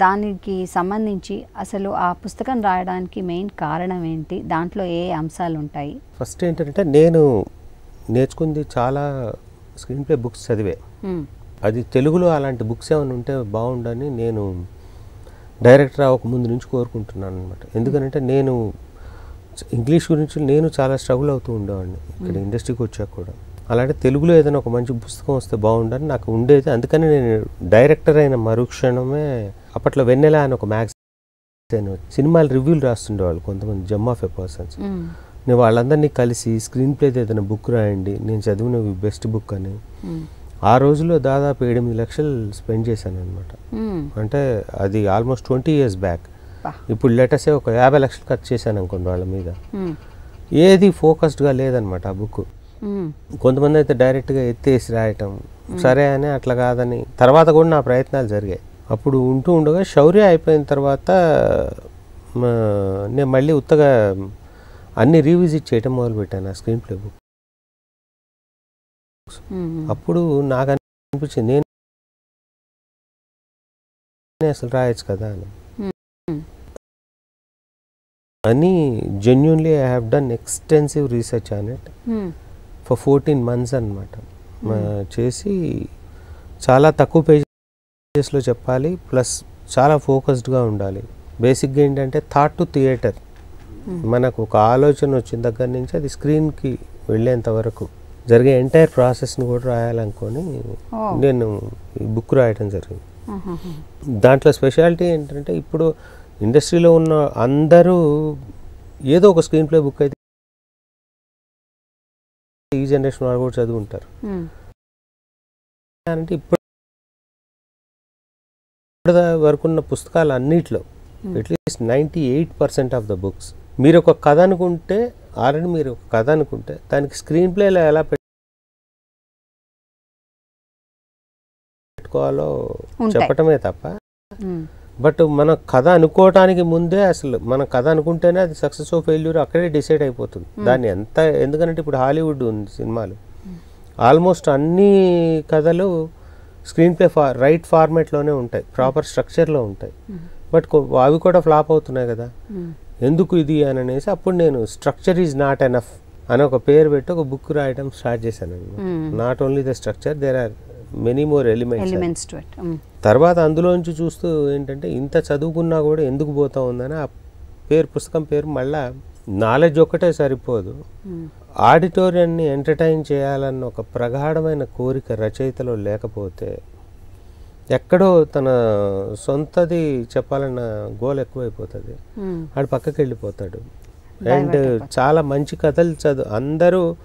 దానికి సంబంధించి అసలు ఆ పుస్తకం రాయడానికి మెయిన్ కారణం ఏంటి? దాంట్లో ఏ అంశాలు ఉంటాయి? ఫస్ట్ ఏంటంటే నేను నేర్చుకుంది చాలా స్క్రీన్ ప్లే బుక్స్ చదివే. అది తెలుగులో అలాంటి బుక్స్ ఏమైనా ఉంటే బాగుండని నేను డైరెక్టర్ అవ్వక ముందు నుంచి కోరుకుంటున్నాను అనమాట ఎందుకంటే నేను ఇంగ్లీష్ గురించి నేను చాలా స్ట్రగుల్ అవుతూ ఉండేవాడిని ఇక్కడ ఇండస్ట్రీకి వచ్చాక కూడా. అలాంటి తెలుగులో ఏదైనా ఒక మంచి పుస్తకం వస్తే బాగుండని నాకు ఉండేది. అందుకని నేను డైరెక్టర్ అయిన మరుక్షణమే అప్పట్లో వెన్నెల అని ఒక మ్యాగజైన్ సినిమాలు రివ్యూలు రాస్తుండేవాళ్ళు కొంతమంది జమ్ ఆఫ్ ఎ పర్సన్స్. నేను వాళ్ళందరినీ కలిసి స్క్రీన్ ప్లేది ఏదైనా బుక్ రాయండి నేను చదివినవి బెస్ట్ బుక్ అని. ఆ రోజులో దాదాపు ఎనిమిది లక్షలు స్పెండ్ చేశాను అనమాట అంటే అది ఆల్మోస్ట్ ట్వంటీ ఇయర్స్ బ్యాక్. ఇప్పుడు లెటర్సే ఒక యాభై లక్షలు ఖర్చు చేశాను అనుకోండి వాళ్ళ మీద. ఏది ఫోకస్డ్గా లేదనమాట ఆ బుక్ కొంతమంది అయితే డైరెక్ట్గా ఎత్తేసి రాయటం. సరే అని అట్లా కాదని తర్వాత కూడా నా ప్రయత్నాలు జరిగాయి. అప్పుడు ఉంటూ ఉండగా శౌర్య అయిపోయిన తర్వాత నేను మళ్ళీ ఉత్తగా అన్ని రీవిజిట్ చేయటం మొదలుపెట్టాను ఆ స్క్రీన్ ప్లే బుక్ అప్పుడు నాకు అనిపించింది నేను అసలు రాయొచ్చు కదా అని. అని genuinely I have done extensive research on it for fourteen months అనమాట చేసి చాలా తక్కువ పేజెస్లో చెప్పాలి ప్లస్ చాలా ఫోకస్డ్గా ఉండాలి. బేసిక్గా ఏంటంటే థాట్ టు థియేటర్ మనకు ఒక ఆలోచన వచ్చిన దగ్గర నుంచి అది స్క్రీన్కి వెళ్ళేంత వరకు. జరిగే ఎంటైర్ ప్రాసెస్ని కూడా రాయాలనుకొని నేను ఈ బుక్ రాయటం జరిగింది. దాంట్లో స్పెషాలిటీ ఏంటంటే ఇప్పుడు ఇండస్ట్రీలో ఉన్న అందరూ ఏదో ఒక స్క్రీన్ ప్లే బుక్ అయితే ఈ జనరేషన్ వాళ్ళు కూడా చదువుంటారు. అంటే ఇప్పుడు వరకు ఉన్న పుస్తకాలు అన్నిట్లో at least ninety eight percent of the books మీరు ఒక కథ అనుకుంటే ఆల్రెడీ మీరు ఒక కథ అనుకుంటే దానికి స్క్రీన్ ప్లేలో ఎలా పెట్టుకోవాలో. చెప్పటమే తప్ప. బట్ మన కథ అనుకోవటానికి ముందే అసలు మన కథ అనుకుంటేనే అది సక్సెస్ ఆఫ్ ఫెయిల్యూర్ అక్కడే డిసైడ్ అయిపోతుంది. దాన్ని ఎంత ఎందుకంటే ఇప్పుడు హాలీవుడ్ ఉంది సినిమాలు. ఆల్మోస్ట్ అన్ని కథలు స్క్రీన్ ప్లే ఫా రైట్ ఫార్మేట్లోనే ఉంటాయి. ప్రాపర్ స్ట్రక్చర్లో ఉంటాయి. బట్ అవి కూడా ఫ్లాప్ అవుతున్నాయి కదా. ఎందుకు ఇది అని అనేసి అప్పుడు నేను స్ట్రక్చర్ ఈజ్ నాట్ ఎనఫ్ అని ఒక పేరు పెట్టి ఒక బుక్ రాయడం స్టార్ట్ చేశాను. Not only the structure there are many more elements తర్వాత అందులోంచి చూస్తూ ఏంటంటే ఇంత చదువుకున్నా కూడా ఎందుకు పోతా ఉందని ఆ పేరు పుస్తకం పేరు మళ్ళా నాలెడ్జ్ ఒక్కటే సరిపోదు. ఆడిటోరియాన్ని ఎంటర్టైన్ చేయాలన్న ఒక ప్రగాఢమైన కోరిక రచయితలో లేకపోతే ఎక్కడో తన సొంతది చెప్పాలన్న గోల్ ఎక్కువైపోతుంది. ఆడు పక్కకి వెళ్ళిపోతాడు. అండ్ చాలా మంచి కథలు చదువు అందరూ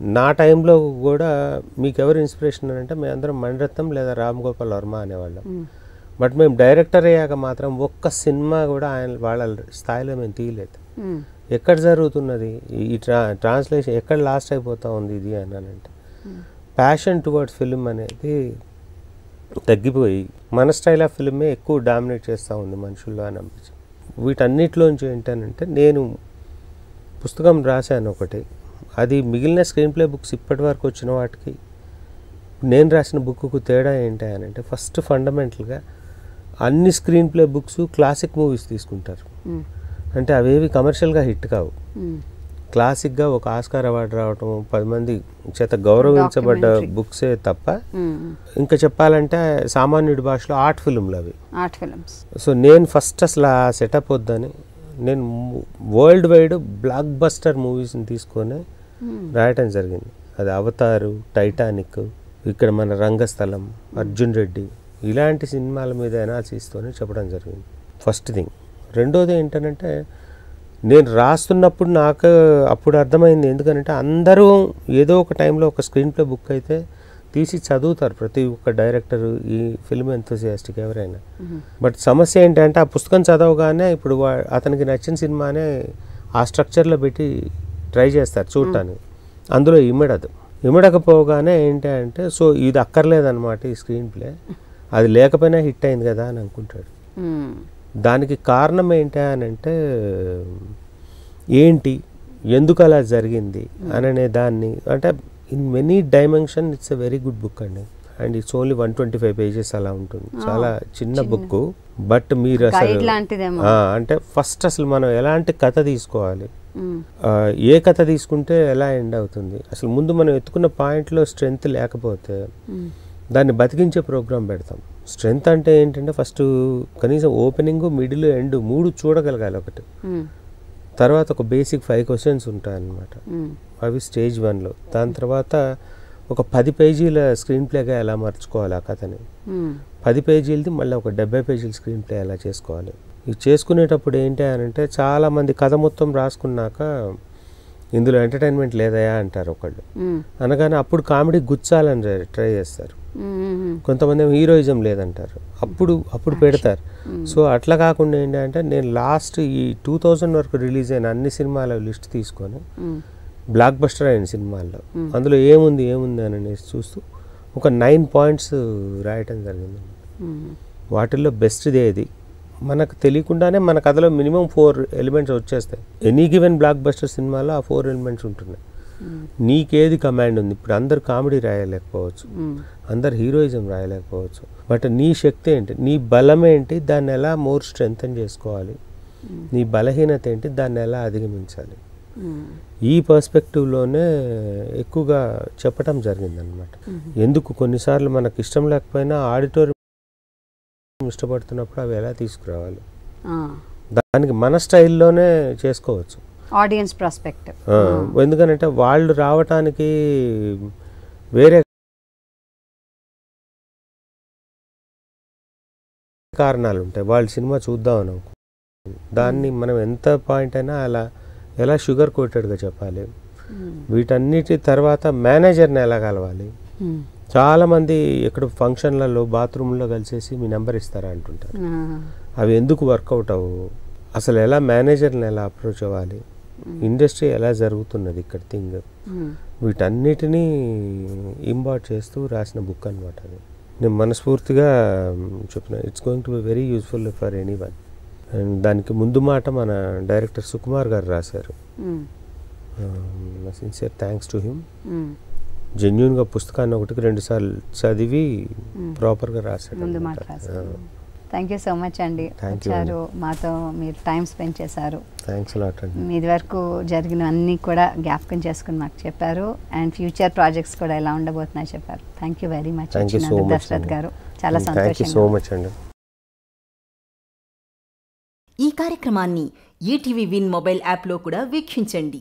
నా టైంలో కూడా మీకు ఎవరు ఇన్స్పిరేషన్ అంటే మేమందరం మణిరత్నం లేదా రామ్ గోపాల్ వర్మ అనేవాళ్ళం. బట్ మేము డైరెక్టర్ అయ్యాక మాత్రం ఒక్క సినిమా కూడా ఆయన వాళ్ళ స్థాయిలో మేము తీయలేదు. ఎక్కడ జరుగుతున్నది? ఈ- ట్రా ట్రాన్స్లేషన్ ఎక్కడ లాస్ట్ అయిపోతా ఉంది ఇది అని అంటే ప్యాషన్ టువర్డ్స్ ఫిలిం అనేది తగ్గిపోయి మన స్టైల్ ఆఫ్ ఫిల్మే ఎక్కువ డామినేట్ చేస్తూ ఉంది మనుషుల్లో అని అనిపించింది. వీటన్నిటిలోంచి ఏంటనంటే నేను పుస్తకం రాశాను ఒకటి. అది మిగిలిన స్క్రీన్ ప్లే బుక్స్ ఇప్పటి వరకు వచ్చిన వాటికి నేను రాసిన బుక్కు తేడా ఏంటి అని అంటే ఫస్ట్ ఫండమెంటల్గా అన్ని screenplay books classic movies తీసుకుంటారు. అంటే అవేవి కమర్షియల్గా హిట్ కావు. క్లాసిక్గా ఒక ఆస్కార్ అవార్డు రావటం పది మంది చేత గౌరవించబడ్డ. బుక్సే తప్ప ఇంకా చెప్పాలంటే సామాన్యుడి భాషలో ఆర్ట్ ఫిల్మ్లు అవి. Art films. సో నేను ఫస్ట్ అసలు ఆ సెటప్ వద్దని నేను వరల్డ్ వైడ్ బ్లాక్ బస్టర్ మూవీస్ని తీసుకొని రాయటం జరిగింది. అది అవతారు టైటానిక్ ఇక్కడ మన రంగస్థలం అర్జున్ రెడ్డి ఇలాంటి సినిమాల మీద ఎనాలిసిస్తోనే చెప్పడం జరిగింది. First thing. రెండోది ఏంటంటే నేను రాస్తున్నప్పుడు నాకు అప్పుడు అర్థమైంది. ఎందుకంటే అందరూ ఏదో ఒక టైంలో ఒక స్క్రీన్ ప్లే బుక్ అయితే తీసి చదువుతారు. ప్రతి ఒక్క డైరెక్టర్ ఈ ఫిల్మ్ ఎంతోసియాస్టిక్ ఎవరైనా. బట్ సమస్య ఏంటంటే ఆ పుస్తకం చదవగానే ఇప్పుడు వా- అతనికి నచ్చిన సినిమానే ఆ స్ట్రక్చర్లో పెట్టి ట్రై చేస్తారు చూడటానికి. అందులో ఇమ్మడదు ఇమ్మడకపోగానే ఏంటి అంటే సో ఇది అక్కర్లేదన్నమాట ఈ స్క్రీన్ ప్లే అది లేకపోయినా హిట్ అయింది కదా అని అనుకుంటాడు. దానికి కారణం ఏంటి అని అంటే ఏంటి? ఎందుకు అలా జరిగింది? అననే దాన్ని అంటే in many dimension it's a very good book అండి. And it's only one twenty five pages అలా ఉంటుంది. చాలా చిన్న బుక్ బట్ మీరు అసలు అంటే ఫస్ట్ అసలు మనం ఎలాంటి కథ తీసుకోవాలి? ఆ, ఏ కథ తీసుకుంటే ఎలా ఎండ్ అవుతుంది? అసలు ముందు మనం ఎత్తుకున్న పాయింట్లో స్ట్రెంగ్త్ లేకపోతే దాన్ని బతికించే ప్రోగ్రామ్ పెడతాం. స్ట్రెంగ్త్ అంటే ఏంటంటే ఫస్ట్ కనీసం ఓపెనింగ్ మిడిల్ ఎండ్ మూడు చూడగలగాలి ఒకటి. తర్వాత ఒక బేసిక్ ఫైవ్ క్వశ్చన్స్ ఉంటాయన్నమాట. అవి స్టేజ్ వన్లో. దాని తర్వాత ఒక పది పేజీల స్క్రీన్ ప్లేగా ఎలా మర్చుకోవాలి ఆ కథని? పది పేజీలది మళ్ళీ ఒక డెబ్బై పేజీల స్క్రీన్ ప్లే ఎలా చేసుకోవాలి? ఇది చేసుకునేటప్పుడు ఏంటి అని అంటే చాలామంది కథ మొత్తం రాసుకున్నాక ఇందులో ఎంటర్టైన్మెంట్ లేదయా అంటారు ఒకళ్ళు. అనగానే అప్పుడు కామెడీ గుచ్చాలని ట్రై- చేస్తారు. కొంతమంది ఏమో హీరోయిజం లేదంటారు. అప్పుడు అప్పుడు పెడతారు. సో అట్లా కాకుండా ఏంటంటే నేను లాస్ట్ ఈ టూ థౌజండ్ వరకు రిలీజ్ అయిన అన్ని సినిమాల లిస్ట్ తీసుకొని. బ్లాక్ బస్టర్ అయిన సినిమాల్లో అందులో ఏముంది ఏముంది అని అనేసి చూస్తూ ఒక నైన్ పాయింట్స్ రాయటం జరిగింది. వాటిల్లో బెస్ట్ది ఏది మనకు తెలియకుండానే మన కథలో మినిమం ఫోర్ ఎలిమెంట్స్ వచ్చేస్తాయి. ఎనీ గివెన్ బ్లాక్ బస్టర్ సినిమాలో ఆ ఫోర్ ఎలిమెంట్స్ ఉంటున్నాయి. నీకేది కమాండ్ ఉంది? ఇప్పుడు అందరు కామెడీ రాయలేకపోవచ్చు. అందరు హీరోయిజం రాయలేకపోవచ్చు. బట్ నీ శక్తి ఏంటి? నీ బలం ఏంటి? దాన్ని ఎలా మోర్ స్ట్రెంగ్తన్ చేసుకోవాలి? నీ బలహీనత ఏంటి? దాన్ని ఎలా అధిగమించాలి. ఈ పర్స్పెక్టివ్లోనే ఎక్కువగా చెప్పటం జరిగిందనమాట ఎందుకు? కొన్నిసార్లు మనకు ఇష్టం లేకపోయినా ఆడిటోరియం ఇష్టపడుతున్నప్పుడు అవి ఎలా తీసుకురావాలి. దానికి మన స్టైల్లోనే చేసుకోవచ్చు. Audience prospect. ఆ, ఎందుకనంటే వాళ్ళు రావటానికి వేరే కారణాలు ఉంటాయి వాళ్ళు సినిమా చూద్దాం అని అనుకో. దాన్ని మనం ఎంత పాయింట్ అయినా అలా ఎలా షుగర్ కోటెడ్గా చెప్పాలి? వీటన్నిటి తర్వాత మేనేజర్ని ఎలా కలవాలి? చాలామంది ఎక్కడ ఫంక్షన్లలో బాత్రూంలో కలిసేసి మీ నెంబర్ ఇస్తారా అంటుంటారు. అవి ఎందుకు వర్కౌట్ అవ్వవు? అసలు ఎలా మేనేజర్ని ఎలా అప్రోచ్ అవ్వాలి? ఇండస్ట్రీ ఎలా జరుగుతున్నది ఇక్కడ థింగ్? వీటన్నిటినీ ఇంబార్ట్ చేస్తూ రాసిన బుక్ అనమాట అది. నేను మనస్ఫూర్తిగా చెప్పిన it's going to be very useful for anyone and దానికి ముందు మాట మన డైరెక్టర్ సుకుమార్ గారు రాశారు. సిన్సియర్ థ్యాంక్స్ టు హిమ్ జెన్యున్గా పుస్తకాన్ని ఒకటికి రెండు సార్లు చదివి ప్రాపర్గా రాశాడు మాట రాశారు. థ్యాంక్ యూ సో మచ్ అండి. వచ్చారు. మాతో మీరు టైం స్పెండ్ చేశారు. మీది వరకు జరిగిన అన్నీ కూడా జ్ఞాపకం చేసుకుని మాకు చెప్పారు. అండ్ ఫ్యూచర్ ప్రాజెక్ట్స్ కూడా ఎలా ఉండబోతున్నాయి చెప్పారు. Thank you very much Dasharath garu. చాలా థ్యాంక్ యూ సో సంతోషంగా మచ్ అండి ఈ కార్యక్రమాన్ని ఈటీవీ విన్ మొబైల్ యాప్లో కూడా వీక్షించండి.